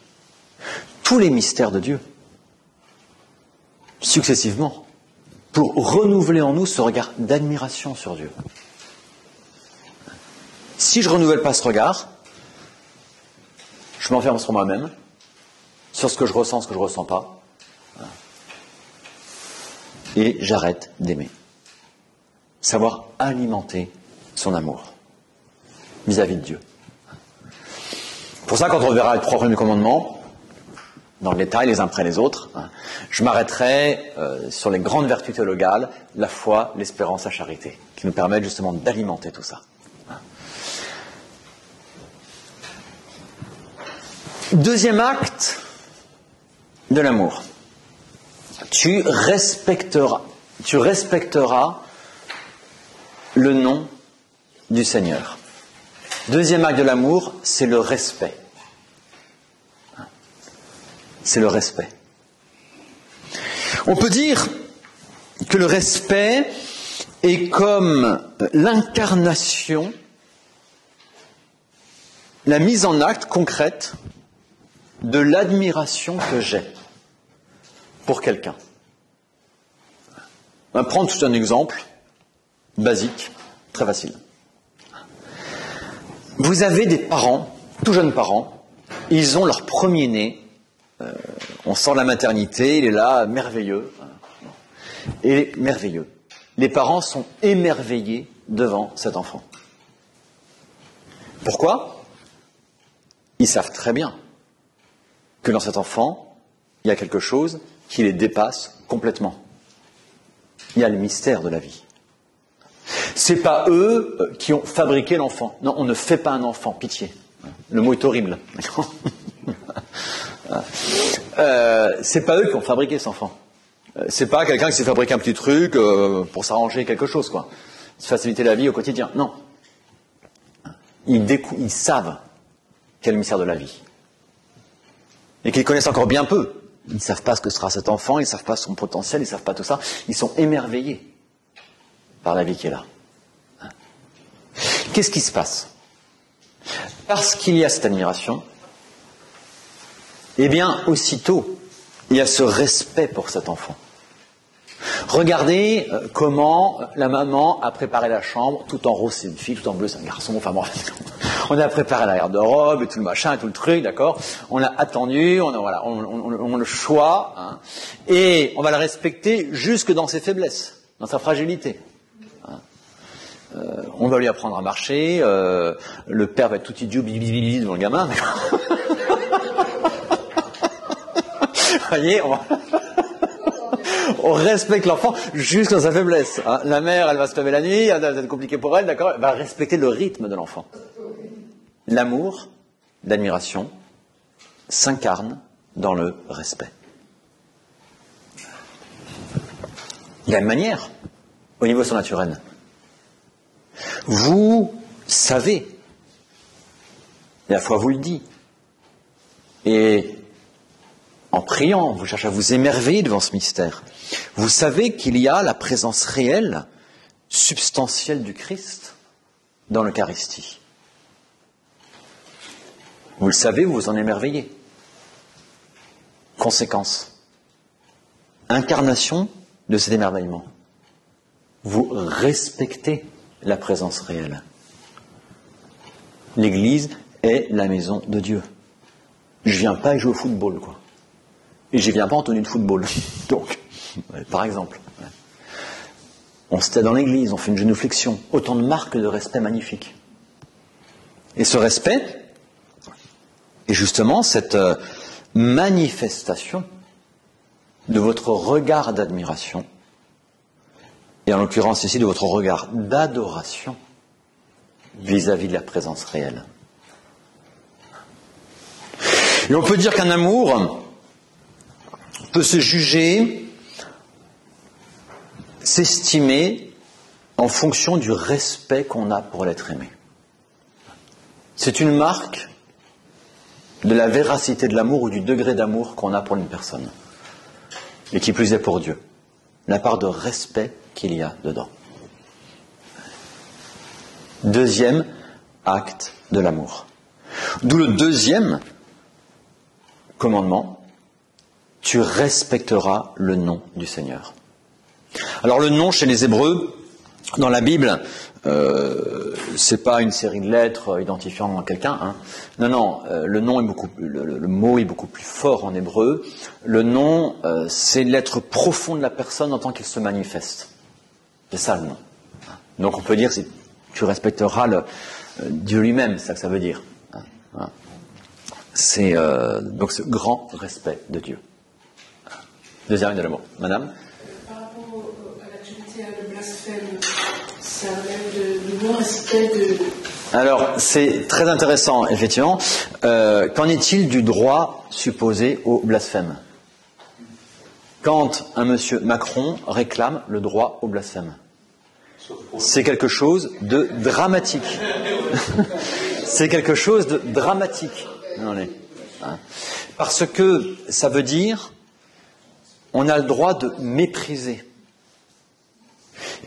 tous les mystères de Dieu, successivement, pour renouveler en nous ce regard d'admiration sur Dieu. Si je ne renouvelle pas ce regard, je m'enferme sur moi-même, sur ce que je ressens, ce que je ne ressens pas, et j'arrête d'aimer. Savoir alimenter son amour vis-à-vis de Dieu. Pour ça, quand on verra les trois premiers commandements, dans le détail, les uns après les autres, hein, je m'arrêterai euh, sur les grandes vertus théologales, la foi, l'espérance, la charité, qui nous permettent justement d'alimenter tout ça. Deuxième acte de l'amour. Tu respecteras, le nom du Seigneur. Deuxième acte de l'amour, c'est le respect. C'est le respect. On peut dire que le respect est comme l'incarnation, la mise en acte concrète de l'admiration que j'ai pour quelqu'un. On va prendre tout un exemple basique, très facile. Vous avez des parents, tout jeunes parents, ils ont leur premier-né, euh, on de la maternité, il est là, merveilleux, et merveilleux. Les parents sont émerveillés devant cet enfant. Pourquoi? Ils savent très bien que dans cet enfant, il y a quelque chose qui les dépasse complètement. Il y a le mystère de la vie. C'est pas eux euh, qui ont fabriqué l'enfant. Non, on ne fait pas un enfant, pitié. Le mot est horrible. euh, c'est pas eux qui ont fabriqué cet enfant. Euh, c'est pas quelqu'un qui s'est fabriqué un petit truc euh, pour s'arranger quelque chose, quoi. Se faciliter la vie au quotidien. Non. Ils, ils savent quel mystère de la vie et qu'ils connaissent encore bien peu. Ils ne savent pas ce que sera cet enfant, ils ne savent pas son potentiel, ils ne savent pas tout ça. Ils sont émerveillés par la vie qui est là. Qu'est-ce qui se passe? Parce qu'il y a cette admiration, eh bien, aussitôt, il y a ce respect pour cet enfant. Regardez euh, comment la maman a préparé la chambre, tout en rose c'est une fille, tout en bleu c'est un garçon, enfin bon, on a préparé la de robe et tout le machin et tout le truc, d'accord On a attendu, on a, voilà, on, le choix, hein, et on va le respecter jusque dans ses faiblesses, dans sa fragilité. Hein. Euh, on va lui apprendre à marcher, euh, le père va être tout idiot, bibi devant le gamin. Vous voyez, on respecte l'enfant jusqu'à sa faiblesse. Hein. La mère, elle va se lever la nuit, ça va être compliqué pour elle, d'accord Elle va respecter le rythme de l'enfant. L'amour, l'admiration, s'incarne dans le respect. Il y a une manière, au niveau surnaturel. Vous savez, la foi vous le dit, et en priant, vous cherchez à vous émerveiller devant ce mystère. Vous savez qu'il y a la présence réelle, substantielle du Christ dans l'Eucharistie. Vous le savez, vous vous en émerveillez. Conséquence. Incarnation de cet émerveillement. Vous respectez la présence réelle. L'Église est la maison de Dieu. Je viens pas jouer au football, quoi. Et j'y viens pas en tenue de football. Donc, par exemple. On se tait dans l'église, on fait une génuflexion. Autant de marques de respect magnifiques. Et ce respect, Et justement, cette euh, manifestation de votre regard d'admiration, et en l'occurrence ici de votre regard d'adoration vis-à-vis de la présence réelle. Et on peut dire qu'un amour peut se juger, s'estimer en fonction du respect qu'on a pour l'être aimé. C'est une marque de la véracité de l'amour ou du degré d'amour qu'on a pour une personne. Et qui plus est pour Dieu. La part de respect qu'il y a dedans. Deuxième acte de l'amour. D'où le deuxième commandement, tu respecteras le nom du Seigneur. Alors le nom chez les Hébreux, dans la Bible, euh, c'est pas une série de lettres identifiant quelqu'un. Hein. Non, non, euh, le nom est beaucoup, le, mot est beaucoup plus fort en hébreu. Le nom, euh, c'est l'être profond de la personne en tant qu'elle se manifeste. C'est ça le nom. Donc on peut dire, tu respecteras le, Dieu lui-même, c'est ça que ça veut dire. Hein. C'est donc ce grand respect de Dieu. Deuxième de. Madame Par rapport à l'activité de blasphème, ça relève respect de. Alors, c'est très intéressant, effectivement. Euh, qu'en est-il du droit supposé au blasphème? Quand un monsieur Macron réclame le droit au blasphème, c'est quelque chose de dramatique. c'est quelque chose de dramatique. Hein. Parce que ça veut dire on a le droit de mépriser.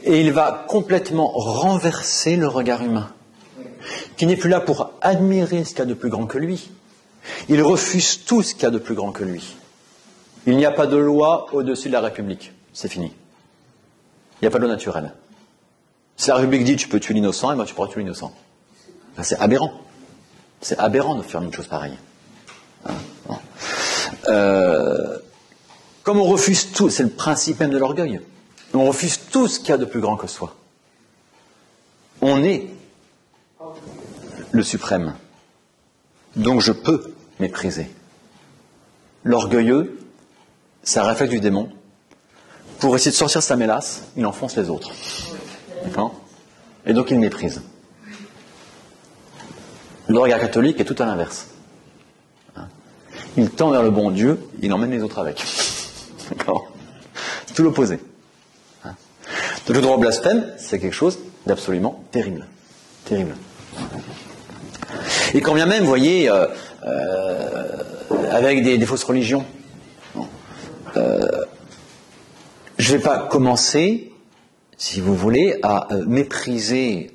Et il va complètement renverser le regard humain, qui n'est plus là pour admirer ce qu'il y a de plus grand que lui. Il refuse tout ce qu'il y a de plus grand que lui. Il n'y a pas de loi au-dessus de la République. C'est fini. Il n'y a pas de loi naturelle. Si la République dit tu peux tuer l'innocent, et moi tu pourras tuer l'innocent. c'est aberrant. C'est aberrant de faire une chose pareille. Hein, euh, comme on refuse tout, c'est le principe même de l'orgueil. On refuse tout ce qu'il y a de plus grand que soi. On est le suprême. Donc je peux mépriser. L'orgueilleux, ça réflexe du démon. Pour essayer de sortir sa mélasse, il enfonce les autres. Et donc il méprise. Regard catholique est tout à l'inverse. Il tend vers le bon Dieu, il emmène les autres avec. D'accord Tout l'opposé. Hein le droit au blasphème, c'est quelque chose d'absolument terrible. Terrible. Et quand bien même, vous voyez, euh, euh, avec des, fausses religions, euh, je ne vais pas commencer, si vous voulez, à mépriser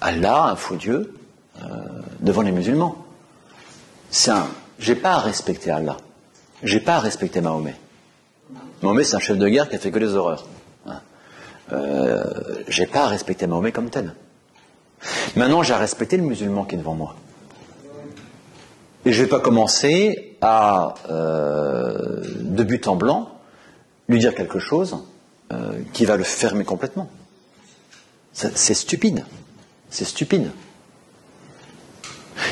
Allah, un faux Dieu, devant les musulmans. Je n'ai pas à respecter Allah. J'ai pas à respecter Mahomet. Mahomet, c'est un chef de guerre qui a fait que des horreurs. Hein. Euh, j'ai pas à respecter Mahomet comme tel. Maintenant, j'ai à respecter le musulman qui est devant moi. Et je vais pas commencer à, euh, de but en blanc, lui dire quelque chose euh, qui va le fermer complètement. C'est stupide. C'est stupide.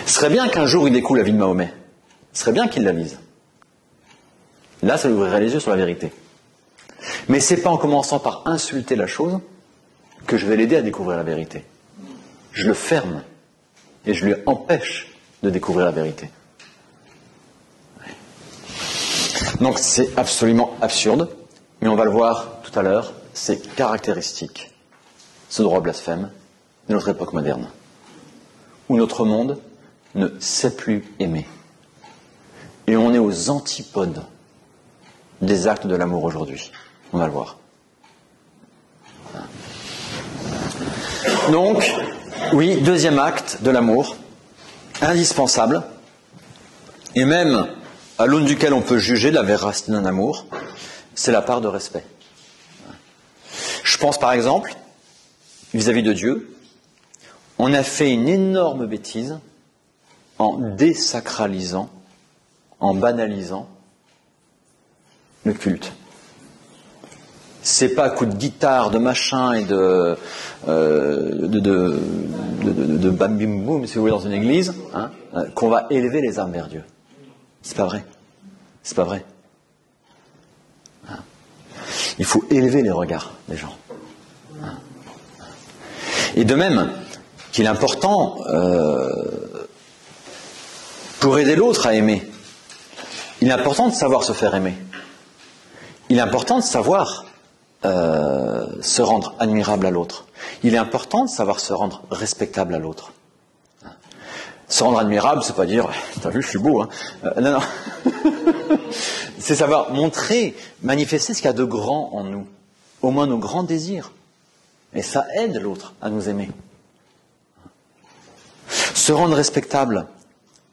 Ce serait bien qu'un jour il découle la vie de Mahomet. Ce serait bien qu'il la lise. Là, ça lui ouvrirait les yeux sur la vérité. Mais c'est pas en commençant par insulter la chose que je vais l'aider à découvrir la vérité. Je le ferme et je lui empêche de découvrir la vérité. Donc c'est absolument absurde, mais on va le voir tout à l'heure, c'est caractéristique, ce droit blasphème de notre époque moderne, où notre monde ne sait plus aimer. Et on est aux antipodes des actes de l'amour aujourd'hui. On va le voir. Donc, oui, deuxième acte de l'amour, indispensable, et même à l'aune duquel on peut juger la véracité d'un amour, c'est la part de respect. Je pense par exemple, vis-à-vis -vis de Dieu, on a fait une énorme bêtise en désacralisant, en banalisant le culte. C'est pas à coup de guitare, de machin et de euh, de, de bam bim boum, si vous voulez, dans une église, hein, euh, qu'on va élever les âmes vers Dieu. C'est pas vrai. C'est pas vrai. Hein. Il faut élever les regards des gens. Hein. Et de même qu'il est important euh, pour aider l'autre à aimer, il est important de savoir se faire aimer. Il est important de savoir euh, se rendre admirable à l'autre. Il est important de savoir se rendre respectable à l'autre. Se rendre admirable, c'est pas dire, t'as vu, je suis beau, hein. Euh, non, non. c'est savoir montrer, manifester ce qu'il y a de grand en nous, au moins nos grands désirs. Et ça aide l'autre à nous aimer. Se rendre respectable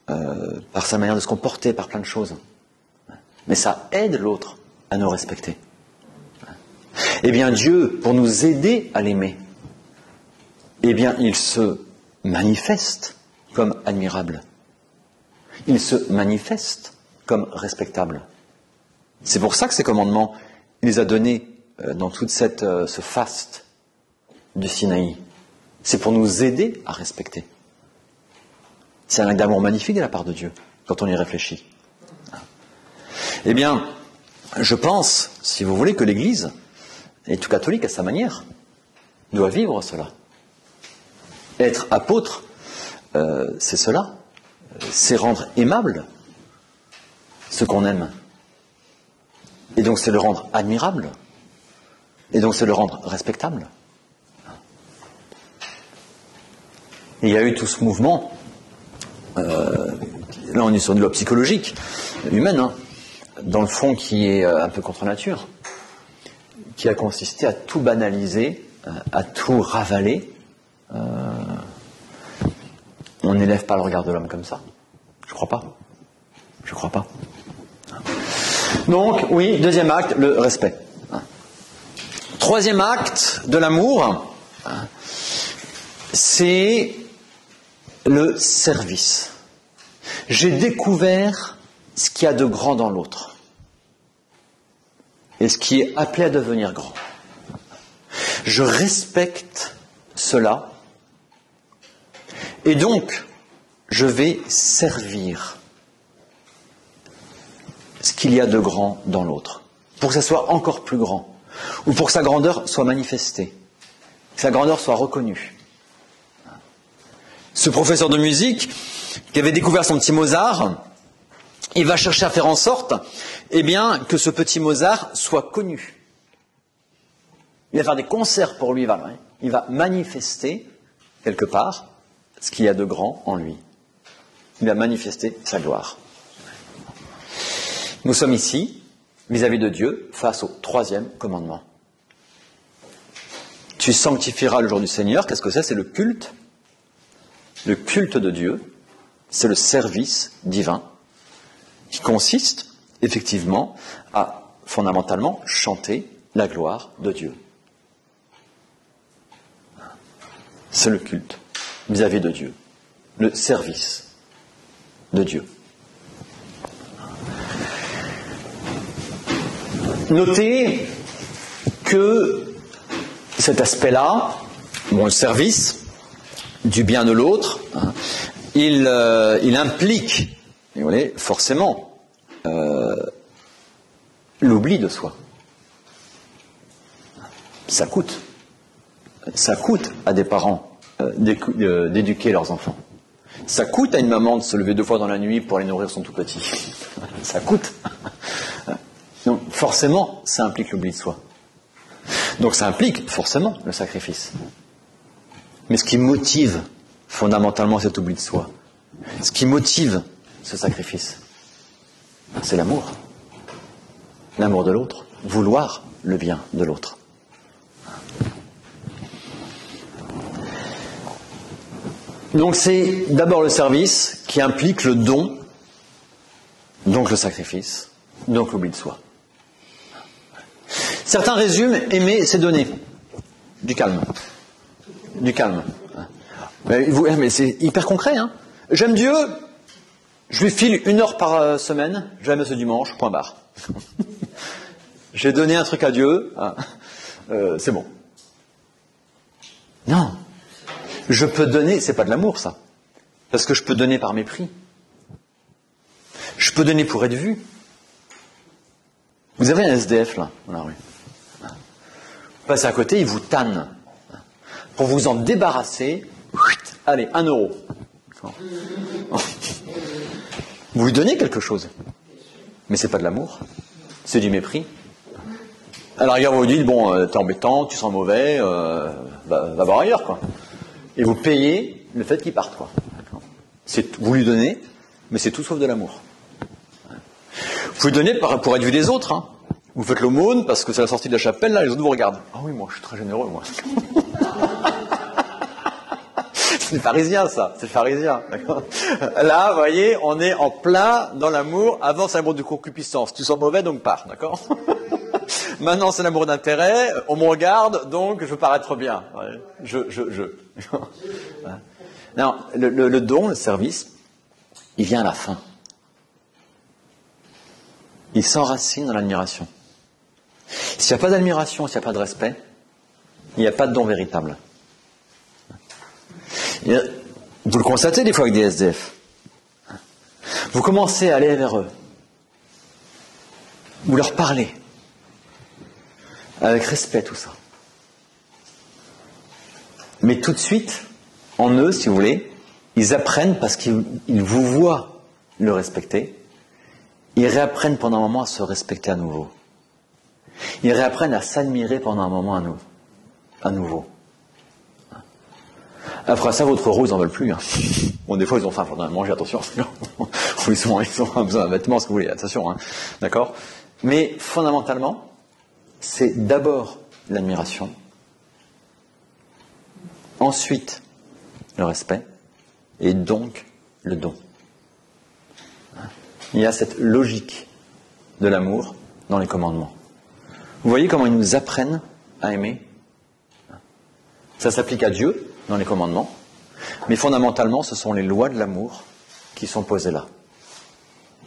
euh, par sa manière de se comporter, par plein de choses. Mais ça aide l'autre à nous respecter. Eh bien, Dieu, pour nous aider à l'aimer, eh bien, il se manifeste comme admirable. Il se manifeste comme respectable. C'est pour ça que ces commandements, il les a donnés euh, dans toute cette, euh, ce faste du Sinaï. C'est pour nous aider à respecter. C'est un acte d'amour magnifique de la part de Dieu, quand on y réfléchit. Eh bien, je pense, si vous voulez, que l'Église, et tout catholique à sa manière, doit vivre cela. Être apôtre, euh, c'est cela. C'est rendre aimable ce qu'on aime. Et donc c'est le rendre admirable. Et donc c'est le rendre respectable. il y a eu tout ce mouvement, euh, là on est sur de loi psychologique, humaine, hein, dans le fond qui est euh, un peu contre nature, qui a consisté à tout banaliser, à tout ravaler, euh, on n'élève pas le regard de l'homme comme ça. Je crois pas. Je crois pas. Donc, oui, deuxième acte, le respect. Troisième acte de l'amour, c'est le service. J'ai découvert ce qu'il y a de grand dans l'autre et ce qui est appelé à devenir grand. Je respecte cela et donc, je vais servir ce qu'il y a de grand dans l'autre, pour que ça soit encore plus grand, ou pour que sa grandeur soit manifestée, que sa grandeur soit reconnue. Ce professeur de musique, qui avait découvert son petit Mozart, il va chercher à faire en sorte, eh que ce petit Mozart soit connu. Il va faire des concerts pour lui, il va manifester quelque part ce qu'il y a de grand en lui. Il a manifesté sa gloire. Nous sommes ici, vis-à-vis de Dieu, face au troisième commandement. Tu sanctifieras le jour du Seigneur. Qu'est-ce que c'est? C'est le culte. Le culte de Dieu, c'est le service divin qui consiste effectivement à fondamentalement chanter la gloire de Dieu. C'est le culte vis-à-vis de Dieu, le service de Dieu. Notez que cet aspect-là, le service du bien de l'autre, hein, euh, il, implique, vous voyez, forcément, euh, l'oubli de soi. Ça coûte. Ça coûte à des parents euh, d'éduquer leurs enfants. Ça coûte à une maman de se lever deux fois dans la nuit pour aller nourrir son tout petit. ça coûte. Donc forcément, ça implique l'oubli de soi. Donc ça implique forcément le sacrifice. Mais ce qui motive fondamentalement cet oubli de soi, ce qui motive ce sacrifice, c'est l'amour. L'amour de l'autre, vouloir le bien de l'autre. Donc c'est d'abord le service qui implique le don, donc le sacrifice, donc l'oubli de soi. Certains résument aimer, c'est donner. Du calme. Du calme. Mais, c'est hyper concret. Hein. J'aime Dieu, je lui file une heure par euh, semaine, j'aime ce dimanche, point barre. j'ai donné un truc à Dieu, hein, euh, c'est bon. Non. Je peux donner, c'est pas de l'amour ça. Parce que je peux donner par mépris. Je peux donner pour être vu. Vous avez un SDF là, dans la rue. Vous passez à côté, il vous tanne. Pour vous en débarrasser, allez, un euro. Vous lui donnez quelque chose. Mais c'est pas de l'amour. C'est du mépris. Alors, regarde, vous dites, bon, euh, t'es embêtant, tu sens mauvais, euh, va, voir ailleurs, quoi. Et vous payez le fait qu'il parte, quoi. Vous lui donnez, mais c'est tout sauf de l'amour. Vous lui donnez pour être vu des autres, hein. Vous faites l'aumône parce que c'est la sortie de la chapelle, là, les autres vous regardent. Ah oui, moi, je suis très généreux, moi. c'est pharisien, ça. C'est pharisien. Là, vous voyez, on est en plein dans l'amour. Avant, c'est l'amour de concupiscence. Tu sens mauvais, donc pars, d'accord Maintenant, c'est l'amour d'intérêt. On me regarde, donc je veux paraître bien. Je, je, je. non, le, le, le don, le service, il vient à la fin. Il s'enracine dans l'admiration. S'il n'y a pas d'admiration, s'il n'y a pas de respect, il n'y a pas de don véritable. Vous le constatez des fois avec des SDF. Vous commencez à aller vers eux. Vous leur parlez. Avec respect, tout ça. Mais tout de suite, en eux, si vous voulez, ils apprennent parce qu'ils vous voient le respecter. Ils réapprennent pendant un moment à se respecter à nouveau. Ils réapprennent à s'admirer pendant un moment à, nous, à nouveau. Après ça, votre ils n'en veulent plus. Hein. Bon, des fois, ils ont faim, il faudra manger, attention. ils, ont, ils ont besoin d'un vêtement, ce que vous voulez, attention. Hein. D'accord? Mais fondamentalement, c'est d'abord l'admiration, ensuite le respect, et donc le don. Il y a cette logique de l'amour dans les commandements. Vous voyez comment ils nous apprennent à aimer? Ça s'applique à Dieu dans les commandements, mais fondamentalement, ce sont les lois de l'amour qui sont posées là.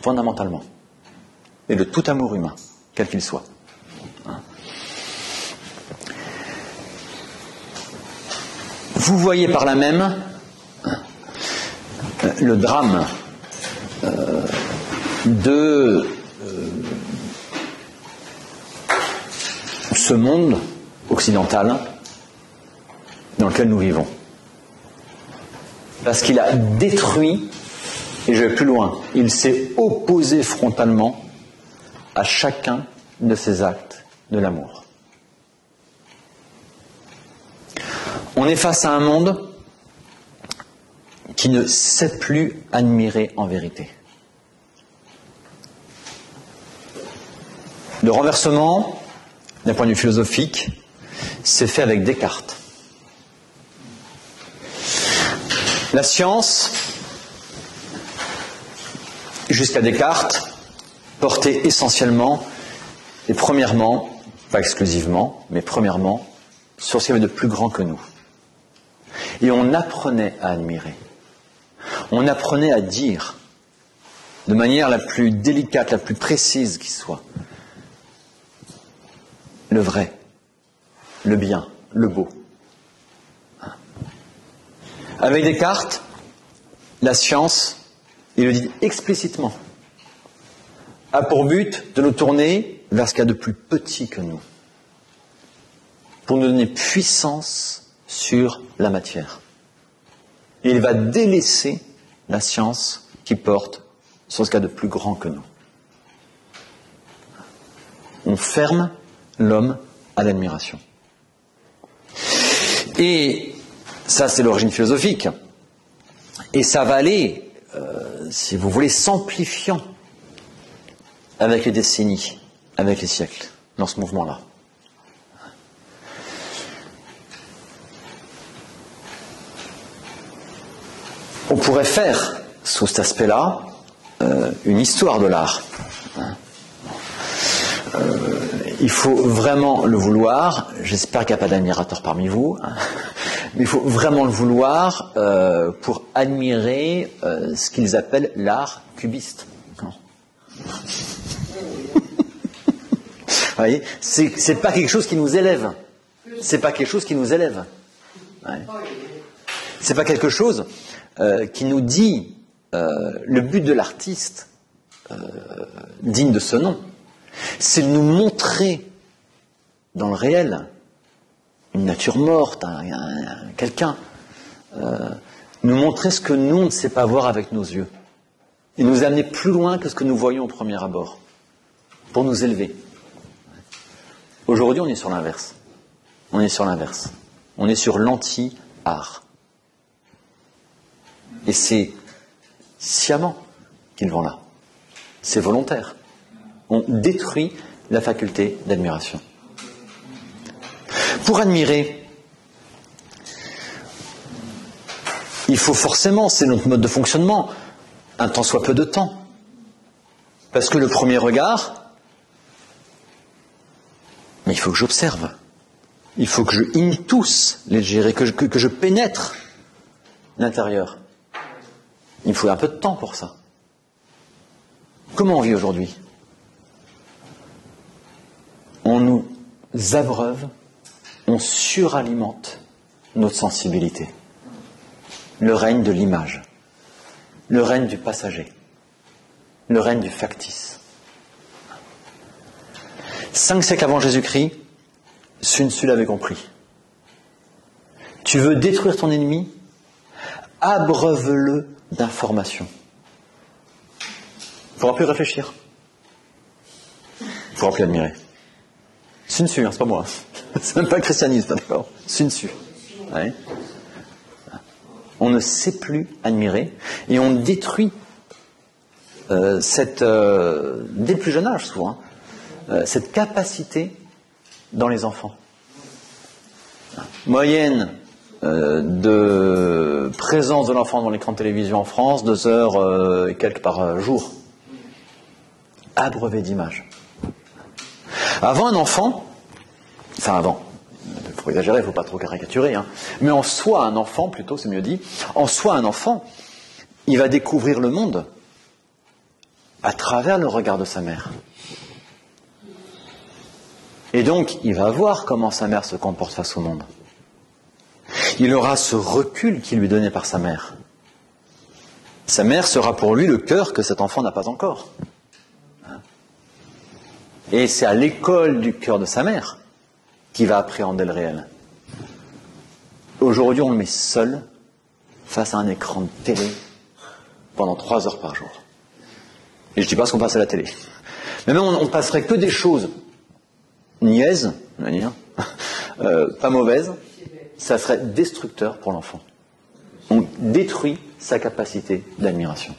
Fondamentalement. Et de tout amour humain, quel qu'il soit. Vous voyez par là même le drame euh, de euh, ce monde occidental dans lequel nous vivons. Parce qu'il a détruit, et je vais plus loin, il s'est opposé frontalement à chacun de ces actes de l'amour. On est face à un monde qui ne sait plus admirer en vérité. Le renversement, d'un point de vue philosophique, s'est fait avec Descartes. La science, jusqu'à Descartes, portait essentiellement et premièrement, pas exclusivement, mais premièrement, sur ce qu'il y avait de plus grand que nous. Et on apprenait à admirer. On apprenait à dire, de manière la plus délicate, la plus précise qui soit, le vrai, le bien, le beau. Avec Descartes, la science, il le dit explicitement, a pour but de nous tourner vers ce qu'il y a de plus petit que nous, pour nous donner puissance sur la matière. Et il va délaisser la science qui porte sur ce qu'il y a de plus grand que nous. On ferme l'homme à l'admiration. Et ça, c'est l'origine philosophique. Et ça va aller, euh, si vous voulez, s'amplifiant avec les décennies, avec les siècles, dans ce mouvement-là. On pourrait faire, sous cet aspect-là, euh, une histoire de l'art. Euh, il faut vraiment le vouloir. J'espère qu'il n'y a pas d'admirateurs parmi vous. Mais il faut vraiment le vouloir euh, pour admirer euh, ce qu'ils appellent l'art cubiste. Vous voyez, c'est, pas quelque chose qui nous élève. C'est pas quelque chose qui nous élève. C'est pas quelque chose euh, qui nous dit le but de l'artiste digne de ce nom. C'est de nous montrer dans le réel une nature morte, un, un- quelqu'un, euh, nous montrer ce que nous ne sait pas voir avec nos yeux et nous amener plus loin que ce que nous voyons au premier abord, pour nous élever. Aujourd'hui, on est sur l'inverse. On est sur l'inverse. On est sur l'anti-art. Et c'est sciemment qu'ils vont là. C'est volontaire. On détruit la faculté d'admiration. Pour admirer, il faut forcément, c'est notre mode de fonctionnement, un temps soit peu de temps. Parce que le premier regard, mais il faut que j'observe. Il faut que je in tous les gérer, que je, que- je pénètre l'intérieur. Il faut un peu de temps pour ça. Comment on vit aujourd'hui? On nous abreuve, on suralimente notre sensibilité. Le règne de l'image, le règne du passager, le règne du factice. Cinq siècles avant Jésus-Christ, Sun Tzu l'avait compris. Tu veux détruire ton ennemi? Abreuve-le d'informations. Il pourra plus réfléchir. Il pourra plus admirer. Sun Tzu, hein, c'est pas moi. C'est même pas le christianisme, d'accord Sun Tzu. Ouais. On ne sait plus admirer et on détruit euh, cette, euh, dès le plus jeune âge souvent, hein, euh, cette capacité dans les enfants. Moyenne de présence de l'enfant dans l'écran de télévision en France, deux heures et quelques par jour. Abreuvé d'images. Avant un enfant, enfin avant, il faut exagérer, il ne faut pas trop caricaturer, hein, mais en soi un enfant, plutôt c'est mieux dit, en soi un enfant, il va découvrir le monde à travers le regard de sa mère. Et donc, il va voir comment sa mère se comporte face au monde. Il aura ce recul qui lui est donné par sa mère. Sa mère sera pour lui le cœur que cet enfant n'a pas encore. Et c'est à l'école du cœur de sa mère qu'il va appréhender le réel. Aujourd'hui, on le met seul face à un écran de télé pendant trois heures par jour. Et je ne dis pas ce qu'on passe à la télé. Mais même on, on passerait que des choses niaises, euh, pas mauvaises, ça serait destructeur pour l'enfant. On détruit sa capacité d'admiration.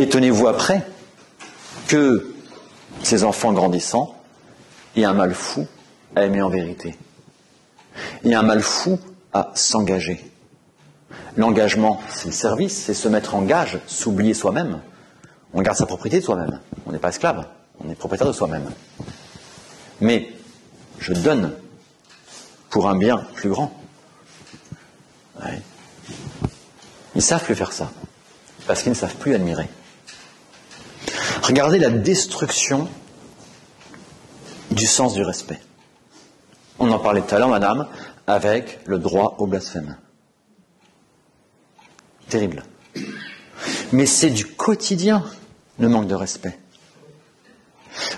Étonnez-vous après que ces enfants grandissant aient un mal fou à aimer en vérité. Et un mal fou à s'engager. L'engagement, c'est le service, c'est se mettre en gage, s'oublier soi-même. On garde sa propriété de soi-même. On n'est pas esclave, on est propriétaire de soi-même. Mais je donne pour un bien plus grand. Ils savent plus faire ça, parce qu'ils ne savent plus admirer. Regardez la destruction du sens du respect. On en parlait tout à l'heure, madame, avec le droit au blasphème. Terrible. Mais c'est du quotidien, le manque de respect.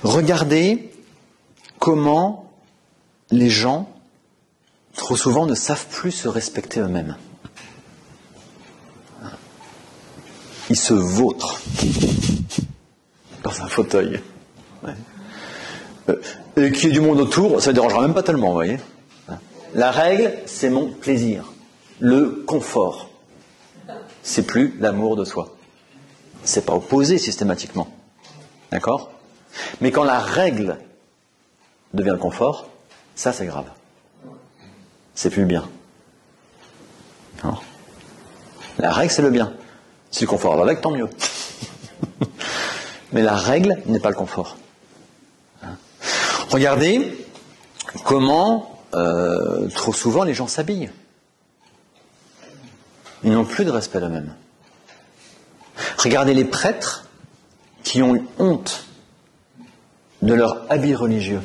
Regardez comment les gens, trop souvent, ne savent plus se respecter eux-mêmes. Ils se vautrent dans un fauteuil. Euh, et qu'il y ait du monde autour, ça ne dérangera même pas tellement, vous voyez. La règle, c'est mon plaisir. Le confort. C'est plus l'amour de soi. C'est pas opposé systématiquement. D'accord? Mais quand la règle devient le confort, ça c'est grave. C'est plus le bien. La règle c'est le bien. Si le confort va avec, tant mieux. Mais la règle n'est pas le confort. Regardez comment euh, trop souvent les gens s'habillent. Ils n'ont plus de respect d'eux-mêmes. Regardez les prêtres qui ont eu honte de leur habit religieux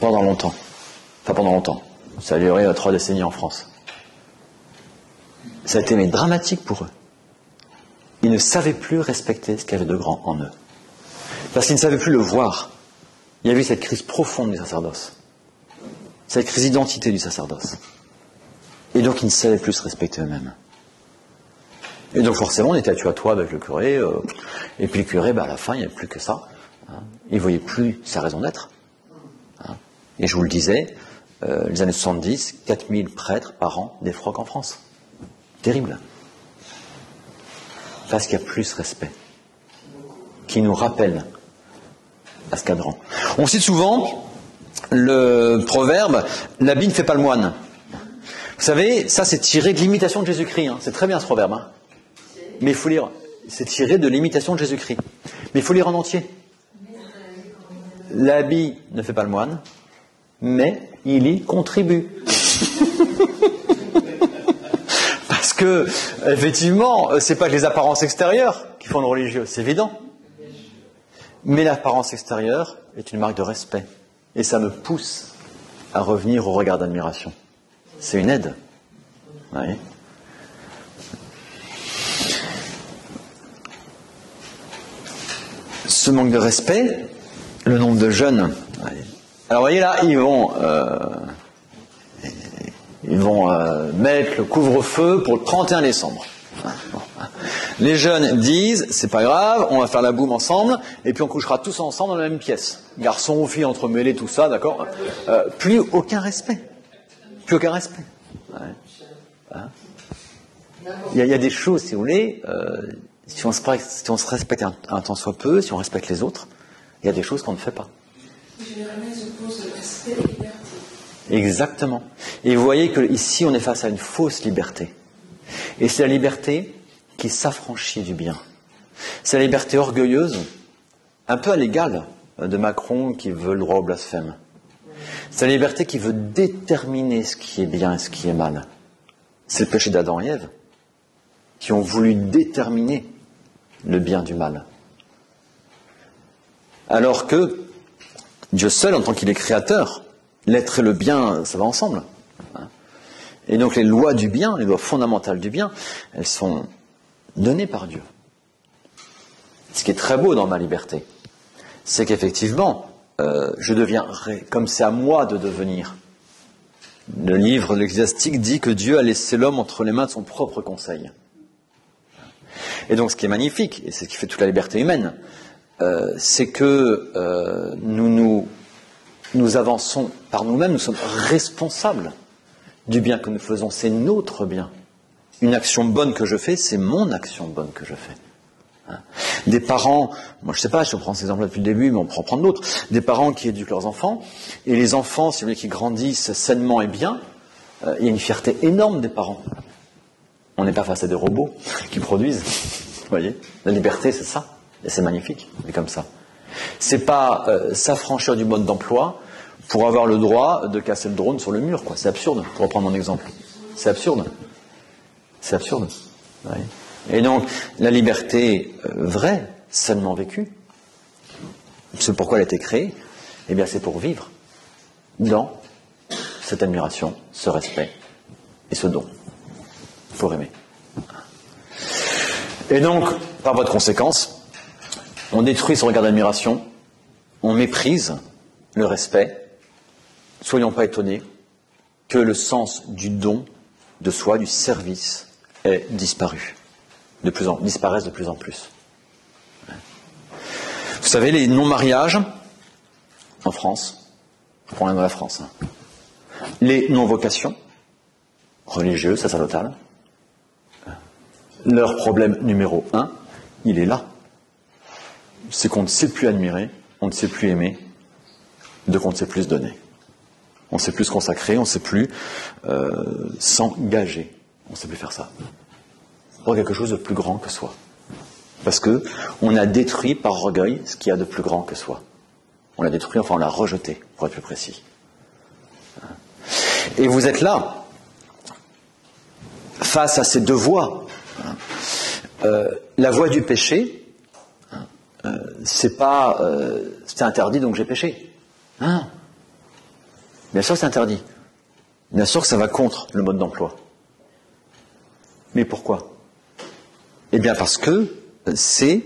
pendant longtemps. Enfin, pendant longtemps. Ça a duré trois décennies en France. Ça a été dramatique pour eux. Ils ne savaient plus respecter ce qu'il y avait de grand en eux. Parce qu'ils ne savaient plus le voir. Il y avait cette crise profonde du sacerdoce. Cette crise d'identité du sacerdoce. Et donc ils ne savaient plus se respecter eux-mêmes. Et donc forcément, on était à tu à toi avec le curé, euh, et puis le curé, bah, à la fin, il n'y avait plus que ça. Hein. Il ne voyait plus sa raison d'être. Hein. Et je vous le disais, euh, les années 70, 4000 prêtres par an défroquent en France. Terrible. Parce qu'il y a plus respect. Qui nous rappelle à ce cadran. On cite souvent le proverbe l'habit ne fait pas le moine. Vous savez, ça c'est tiré de l'imitation de Jésus-Christ. Hein. C'est très bien ce proverbe. Hein. Mais il faut lire. C'est tiré de l'imitation de Jésus-Christ. Mais il faut lire en entier. L'habit ne fait pas le moine, mais il y contribue. Que, effectivement, c'est pas que les apparences extérieures qui font le religieux, c'est évident. Mais l'apparence extérieure est une marque de respect. Et ça me pousse à revenir au regard d'admiration. C'est une aide. Ce manque de respect, le nombre de jeunes. Alors, vous voyez là, ils vont, euh, ils vont euh, mettre le couvre-feu pour le 31 décembre. Les jeunes disent, c'est pas grave, on va faire la boum ensemble, et puis on couchera tous ensemble dans la même pièce. Garçons filles entremêlés, tout ça, d'accord euh, Plus aucun respect. Plus aucun respect. Hein il, y a, des choses, si vous voulez, euh, si, on se, si, on se, respecte un, un, temps soit peu, si on respecte les autres, il y a des choses qu'on ne fait pas. Généralement, opposent respect. Exactement. Et vous voyez que ici, on est face à une fausse liberté. Et c'est la liberté qui s'affranchit du bien. C'est la liberté orgueilleuse, un peu à l'égal de Macron qui veut le droit au blasphème. C'est la liberté qui veut déterminer ce qui est bien et ce qui est mal. C'est le péché d'Adam et Ève qui ont voulu déterminer le bien du mal. Alors que Dieu seul, en tant qu'il est créateur, l'être et le bien, ça va ensemble. Et donc les lois du bien, les lois fondamentales du bien, elles sont donné par Dieu. Ce qui est très beau dans ma liberté, c'est qu'effectivement, euh, je deviens, comme c'est à moi de devenir. Le livre de l'Ecclésiastique dit que Dieu a laissé l'homme entre les mains de son propre conseil. Et donc ce qui est magnifique, et c'est ce qui fait toute la liberté humaine, euh, c'est que euh, nous, nous, nous avançons par nous-mêmes, nous sommes responsables du bien que nous faisons, c'est notre bien une action bonne que je fais, c'est mon action bonne que je fais. Hein. Des parents, moi je sais pas, je prends ces exemples depuis le début, mais on en prendre d'autres. Des parents qui éduquent leurs enfants, et les enfants, si vous voulez, qui grandissent sainement et bien, euh, il y a une fierté énorme des parents. On n'est pas face à des robots qui produisent. Vous voyez La liberté, c'est ça. Et c'est magnifique, mais comme ça. C'est pas euh, s'affranchir du mode d'emploi pour avoir le droit de casser le drone sur le mur, quoi. C'est absurde, pour reprendre mon exemple. C'est absurde. C'est absurde. Et donc, la liberté euh, vraie, seulement vécue, c'est pourquoi elle a été créée, eh bien c'est pour vivre dans cette admiration, ce respect et ce don. Pour aimer. Et donc, par votre conséquence, on détruit ce regard d'admiration, on méprise le respect. Soyons pas étonnés que le sens du don de soi, du service, est disparu. De disparaissent de plus en plus. Vous savez, les non-mariages en France, problème de la France, hein. les non-vocations religieuses, sacerdotales, leur problème numéro un, il est là. C'est qu'on ne sait plus admirer, on ne sait plus aimer, donc on ne sait plus donner. On ne sait plus se consacrer, on ne sait plus euh, s'engager. On ne sait plus faire ça. Pour quelque chose de plus grand que soi. Parce que on a détruit par orgueil ce qu'il y a de plus grand que soi. On l'a détruit, enfin on l'a rejeté, pour être plus précis. Et vous êtes là, face à ces deux voies. Euh, la voie du péché, euh, c'est pas euh, c'est interdit donc j'ai péché. Hein? Bien sûr c'est interdit. Bien sûr que ça va contre le mode d'emploi. Mais pourquoi? Eh bien parce que c'est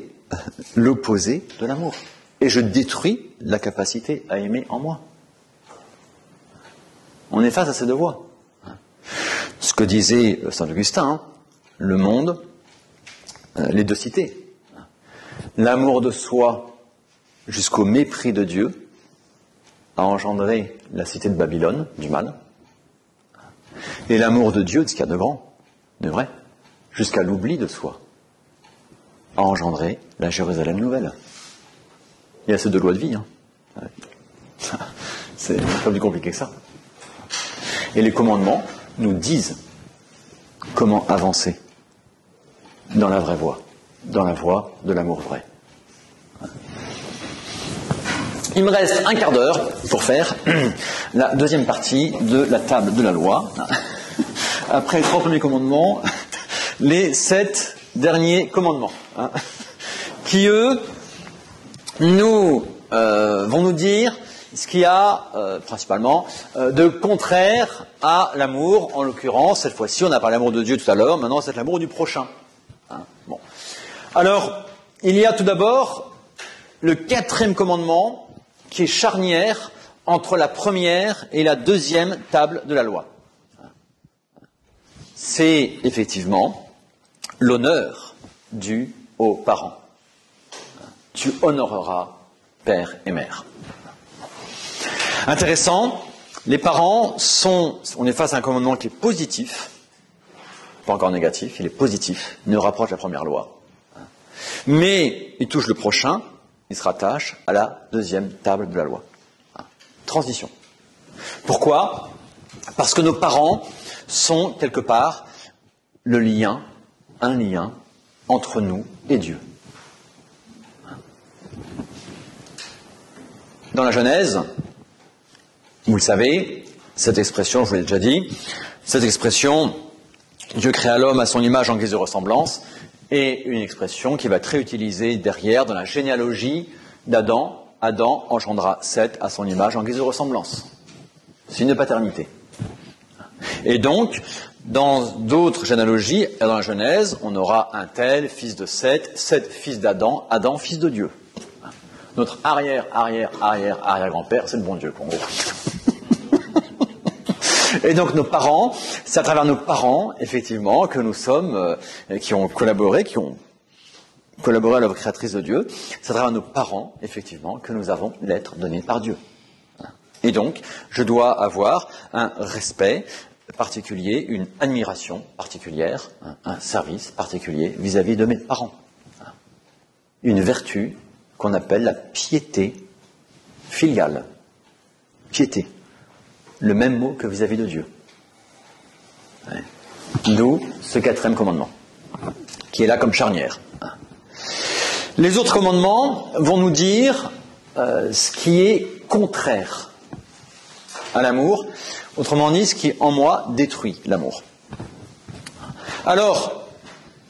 l'opposé de l'amour. Et je détruis la capacité à aimer en moi. On est face à ces deux voies. Ce que disait Saint Augustin, hein, le monde, euh, les deux cités. L'amour de soi jusqu'au mépris de Dieu a engendré la cité de Babylone, du mal. Et l'amour de Dieu, de ce qu'il y a de grand, de vrai, jusqu'à l'oubli de soi, a engendré la Jérusalem nouvelle. Il y a ces deux lois de vie. Hein. C'est pas plus compliqué que ça. Et les commandements nous disent comment avancer dans la vraie voie, dans la voie de l'amour vrai. Il me reste un quart d'heure pour faire la deuxième partie de la table de la loi. Après les trois premiers commandements, les sept derniers commandements, hein, qui eux nous euh, vont nous dire ce qu'il y a euh, principalement euh, de contraire à l'amour, en l'occurrence, cette fois-ci, on a parlé l'amour de Dieu tout à l'heure, maintenant c'est l'amour du prochain. Alors, il y a tout d'abord le quatrième commandement qui est charnière entre la première et la deuxième table de la loi. C'est effectivement l'honneur dû aux parents. Tu honoreras père et mère. Intéressant, les parents sont, on est face à un commandement qui est positif, pas encore négatif, il est positif, il nous rapproche la première loi. Mais il touche le prochain, il se rattache à la deuxième table de la loi. Transition. Pourquoi? Parce que nos parents sont quelque part le lien, un lien entre nous et Dieu. Dans la Genèse, vous le savez, cette expression, je vous l'ai déjà dit, cette expression, Dieu créa l'homme à son image en guise de ressemblance, est une expression qui va être réutilisée derrière dans la généalogie d'Adam. Adam engendra Seth à son image en guise de ressemblance. C'est une paternité. Et donc, dans d'autres généalogies, dans la Genèse, on aura un tel, fils de Seth, Seth, fils d'Adam, Adam, fils de Dieu. Notre arrière, arrière, arrière, arrière-grand-père, c'est le bon Dieu, pour gros. Et donc nos parents, c'est à travers nos parents, effectivement, que nous sommes, euh, qui ont collaboré, qui ont collaboré à l'œuvre créatrice de Dieu. C'est à travers nos parents, effectivement, que nous avons l'être donné par Dieu. Et donc, je dois avoir un respect particulier, une admiration particulière, un, service particulier vis-à-vis de mes parents. Une vertu qu'on appelle la piété filiale. Piété le même mot que vis-à-vis de Dieu. D'où ce quatrième commandement, qui est là comme charnière. Les autres commandements vont nous dire euh, ce qui est contraire à l'amour, autrement dit, ce qui en moi détruit l'amour. Alors,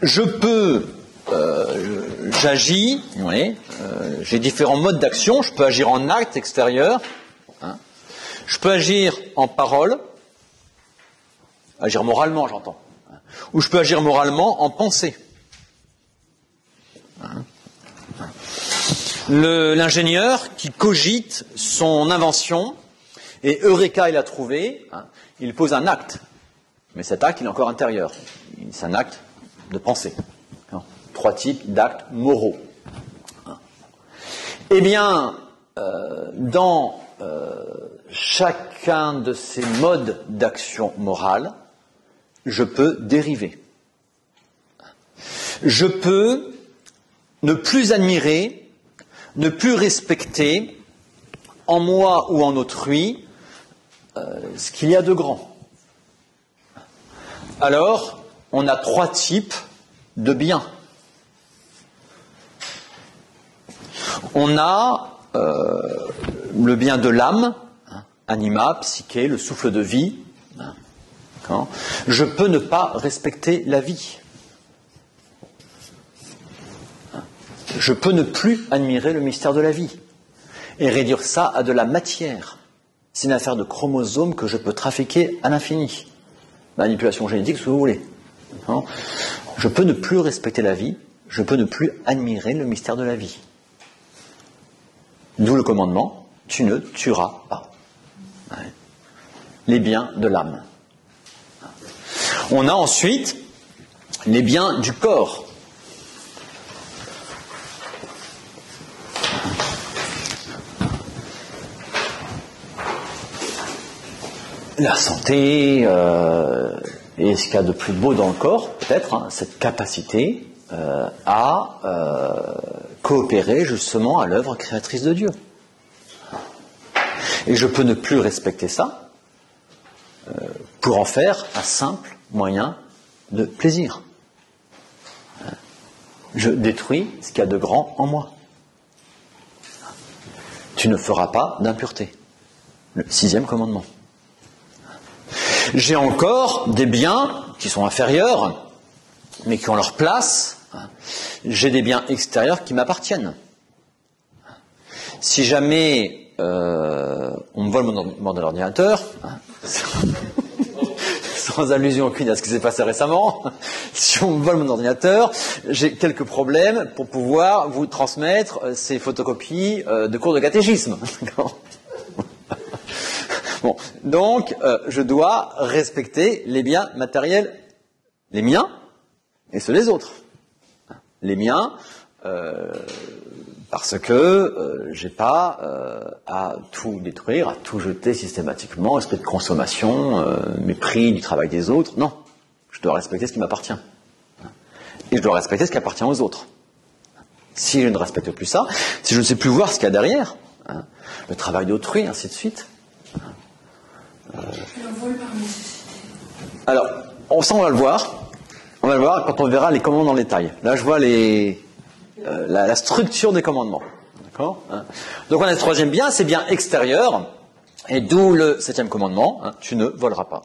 je peux, euh, j'agis, euh, j'ai différents modes d'action, je peux agir en acte extérieur, je peux agir en parole, agir moralement, j'entends, ou je peux agir moralement en pensée. L'ingénieur qui cogite son invention, et Eureka, il trouvé, hein, il pose un acte. Mais cet acte, il est encore intérieur. C'est un acte de pensée. Trois types d'actes moraux. Eh bien, euh, dans chacun de ces modes d'action morale, je peux dériver. Je peux ne plus admirer, ne plus respecter en moi ou en autrui euh, ce qu'il y a de grand. Alors, on a trois types de biens. On a euh, le bien de l'âme, anima, psyché, le souffle de vie. Je peux ne pas respecter la vie. je peux ne plus admirer le mystère de la vie et réduire ça à de la matière. C'est une affaire de chromosomes que je peux trafiquer à l'infini. Manipulation génétique, que vous voulez. Hein je peux ne plus respecter la vie, je peux ne plus admirer le mystère de la vie. D'où le commandement, tu ne tueras pas. Les biens de l'âme. On a ensuite les biens du corps. La santé, euh, et ce qu'il y a de plus beau dans le corps, peut-être, hein, cette capacité euh, à euh, coopérer justement à l'œuvre créatrice de Dieu. Et je peux ne plus respecter ça pour en faire un simple moyen de plaisir. Je détruis ce qu'il y a de grand en moi. Tu ne feras pas d'impureté. Le sixième commandement. J'ai encore des biens qui sont inférieurs, mais qui ont leur place. J'ai des biens extérieurs qui m'appartiennent. Si jamais euh, on me vole mon, ordinateur, hein, sans allusion aucune à ce qui s'est passé récemment, si on me vole mon ordinateur, j'ai quelques problèmes pour pouvoir vous transmettre euh, ces photocopies euh, de cours de catéchisme. Bon, donc je dois respecter les biens matériels, les miens et ceux des autres. Les miens, parce que euh, j'ai pas euh, à tout détruire, à tout jeter systématiquement, esprit de consommation, euh, mépris du travail des autres. Non, je dois respecter ce qui m'appartient. Et je dois respecter ce qui appartient aux autres. Si je ne respecte plus ça, si je ne sais plus voir ce qu'il y a derrière, hein, le travail d'autrui, ainsi de suite, alors, on, ça, on va le voir. On va le voir quand on verra les commandements dans le détail. Là, je vois les, euh, la, structure des commandements. Hein Donc, on a le troisième bien, c'est bien extérieur. Et d'où le septième commandement, hein, tu ne voleras pas.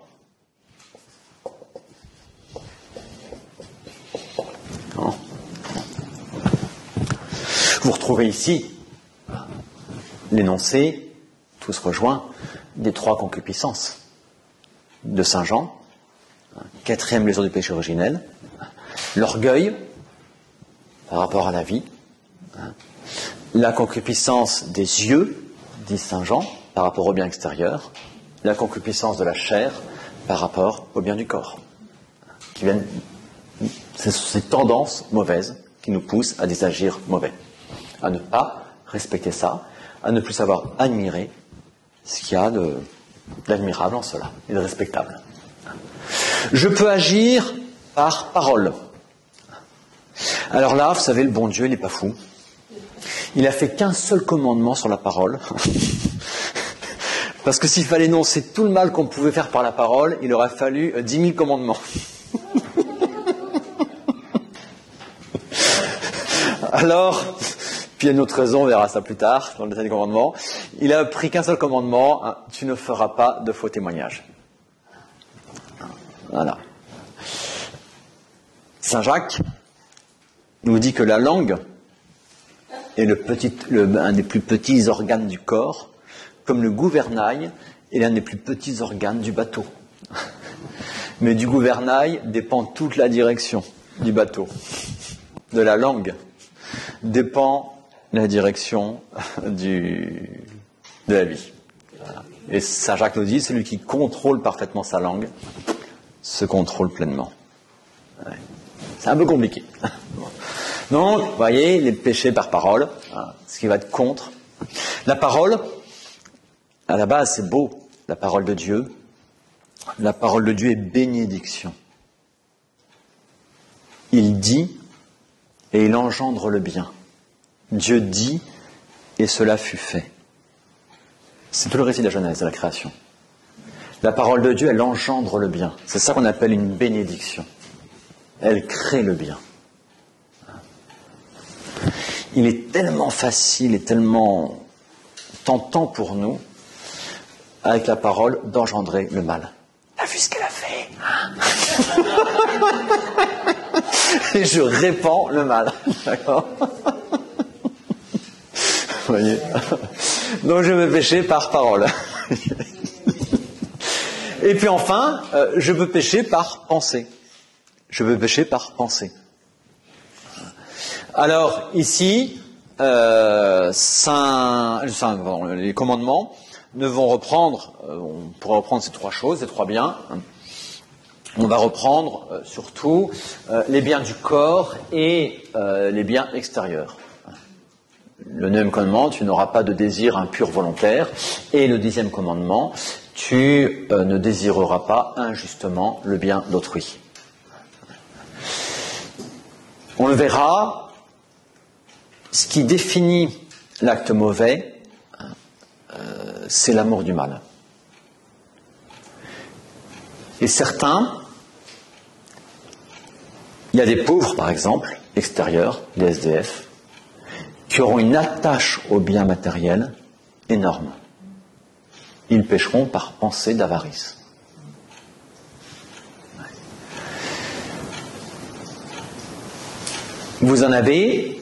Vous retrouvez ici l'énoncé, tout se rejoint, des trois concupiscences de Saint Jean, quatrième leçon du péché originel, l'orgueil par rapport à la vie, la concupiscence des yeux, dit Saint Jean, par rapport au bien extérieur, la concupiscence de la chair par rapport au bien du corps, qui viennent, ce sont ces tendances mauvaises qui nous poussent à des agirs mauvais, à ne pas respecter ça, à ne plus savoir admirer ce qu'il y a d'admirable en cela et de respectable. Je peux agir par parole. Alors là, vous savez, le bon Dieu, il n'est pas fou. Il a fait qu'un seul commandement sur la parole. Parce que s'il fallait énoncer tout le mal qu'on pouvait faire par la parole, il aurait fallu euh, dix mille commandements. Alors, puis il y a une autre raison, on verra ça plus tard, dans le détail des commandements. Il a pris qu'un seul commandement, hein, tu ne feras pas de faux témoignages. Voilà. Saint Jacques nous dit que la langue est un des plus petits organes du corps, comme le gouvernail est l'un des plus petits organes du bateau. Mais du gouvernail dépend toute la direction du bateau. De la langue dépend la direction de la vie. Et Saint Jacques nous dit, celui qui contrôle parfaitement sa langue se contrôle pleinement. C'est un peu compliqué. Donc, vous voyez, les péchés par parole, hein, ce qui va être contre. La parole, à la base, c'est beau, la parole de Dieu. La parole de Dieu est bénédiction. Il dit et il engendre le bien. Dieu dit et cela fut fait. C'est tout le récit de la Genèse, de la création. La parole de Dieu, elle engendre le bien. C'est ça qu'on appelle une bénédiction. Elle crée le bien. Il est tellement facile et tellement tentant pour nous, avec la parole, d'engendrer le mal. T'as vu ce qu'elle a fait hein? Et je répands le mal. D'accord? Voyez? Donc je peux pécher par parole. Et puis enfin, euh, je peux pécher par pensée. Je peux pécher par pensée. Alors ici, euh, les commandements ne vont reprendre, euh, on pourrait reprendre ces trois choses, ces trois biens. On va reprendre euh, surtout les biens du corps et les biens extérieurs. Le neuvième commandement, tu n'auras pas de désir impur volontaire. Et le dixième commandement, tu ne désireras pas injustement le bien d'autrui. On le verra, ce qui définit l'acte mauvais, c'est l'amour du mal. Et certains, il y a des pauvres, par exemple, extérieurs, des SDF, qui auront une attache au bien matériel énorme. Ils pécheront par pensée d'avarice. Vous en avez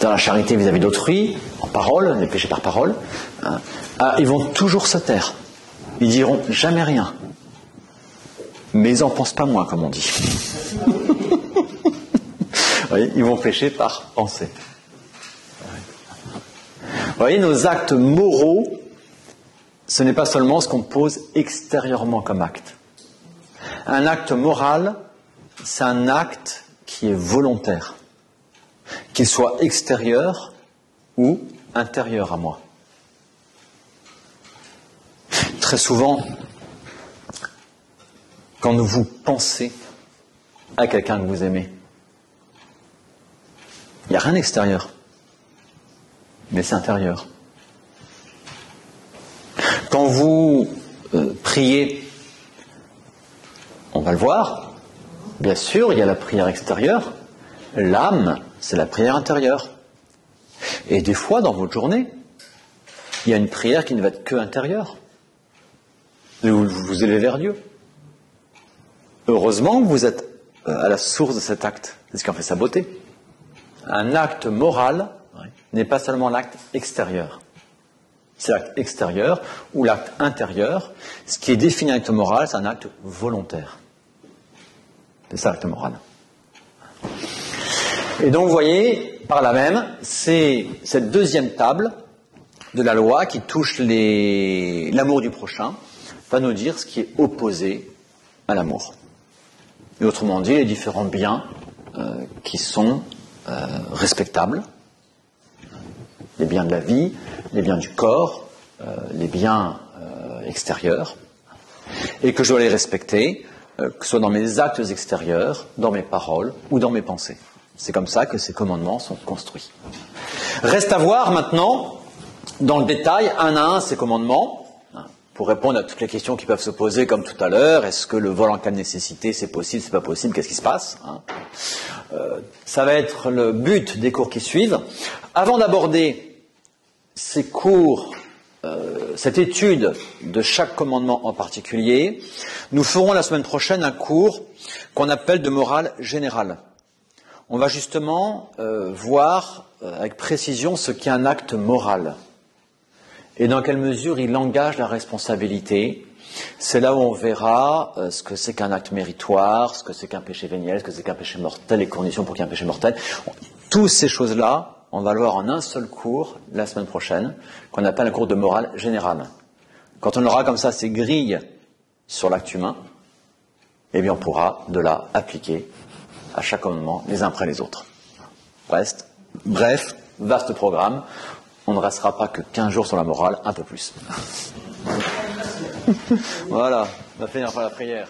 dans la charité vis-à-vis d'autrui, en parole, les péchés par parole, hein, ah, ils vont toujours se taire. Ils diront jamais rien. Mais ils n'en pensent pas moins, comme on dit. ils vont pécher par pensée. Vous voyez, nos actes moraux, ce n'est pas seulement ce qu'on pose extérieurement comme acte. Un acte moral, c'est un acte qui est volontaire, qu'il soit extérieur ou intérieur à moi. Très souvent, quand vous pensez à quelqu'un que vous aimez, il n'y a rien d'extérieur, mais c'est intérieur. Quand vous euh, priez, on va le voir, bien sûr, il y a la prière extérieure, l'âme, c'est la prière intérieure. Et des fois, dans votre journée, il y a une prière qui ne va être que intérieure vous vous élevez vers Dieu. Heureusement vous êtes euh, à la source de cet acte. C'est ce qui en fait sa beauté. Un acte moral n'est pas seulement l'acte extérieur. C'est l'acte extérieur ou l'acte intérieur. Ce qui est défini acte moral, c'est un acte volontaire. C'est ça l'acte moral. Et donc, vous voyez, par là même, c'est cette deuxième table de la loi qui touche l'amour du prochain, va nous dire ce qui est opposé à l'amour. Et autrement dit, les différents biens euh, qui sont euh, respectables, les biens de la vie, les biens du corps, euh, les biens extérieurs, et que je dois les respecter, que ce soit dans mes actes extérieurs, dans mes paroles ou dans mes pensées. C'est comme ça que ces commandements sont construits. Reste à voir maintenant, dans le détail, un à un, ces commandements, pour répondre à toutes les questions qui peuvent se poser, comme tout à l'heure, est-ce que le vol en cas de nécessité, c'est possible, c'est pas possible, qu'est-ce qui se passe hein euh, Ça va être le but des cours qui suivent. Avant d'aborder ces cours, euh, cette étude de chaque commandement en particulier, nous ferons la semaine prochaine un cours qu'on appelle de morale générale. On va justement euh, voir avec précision ce qu'est un acte moral et dans quelle mesure il engage la responsabilité. C'est là où on verra euh, ce que c'est qu'un acte méritoire, ce que c'est qu'un péché véniel, ce que c'est qu'un péché mortel, les conditions pour qu'il y ait un péché mortel. Toutes ces choses-là, on va le voir en un seul cours la semaine prochaine, qu'on appelle un cours de morale générale. Quand on aura comme ça ces grilles sur l'acte humain, eh bien on pourra de là appliquer à chaque commandement les uns après les autres. Bref, bref vaste programme on ne restera pas que 15 jours sur la morale, un peu plus. voilà, on va finir par la prière.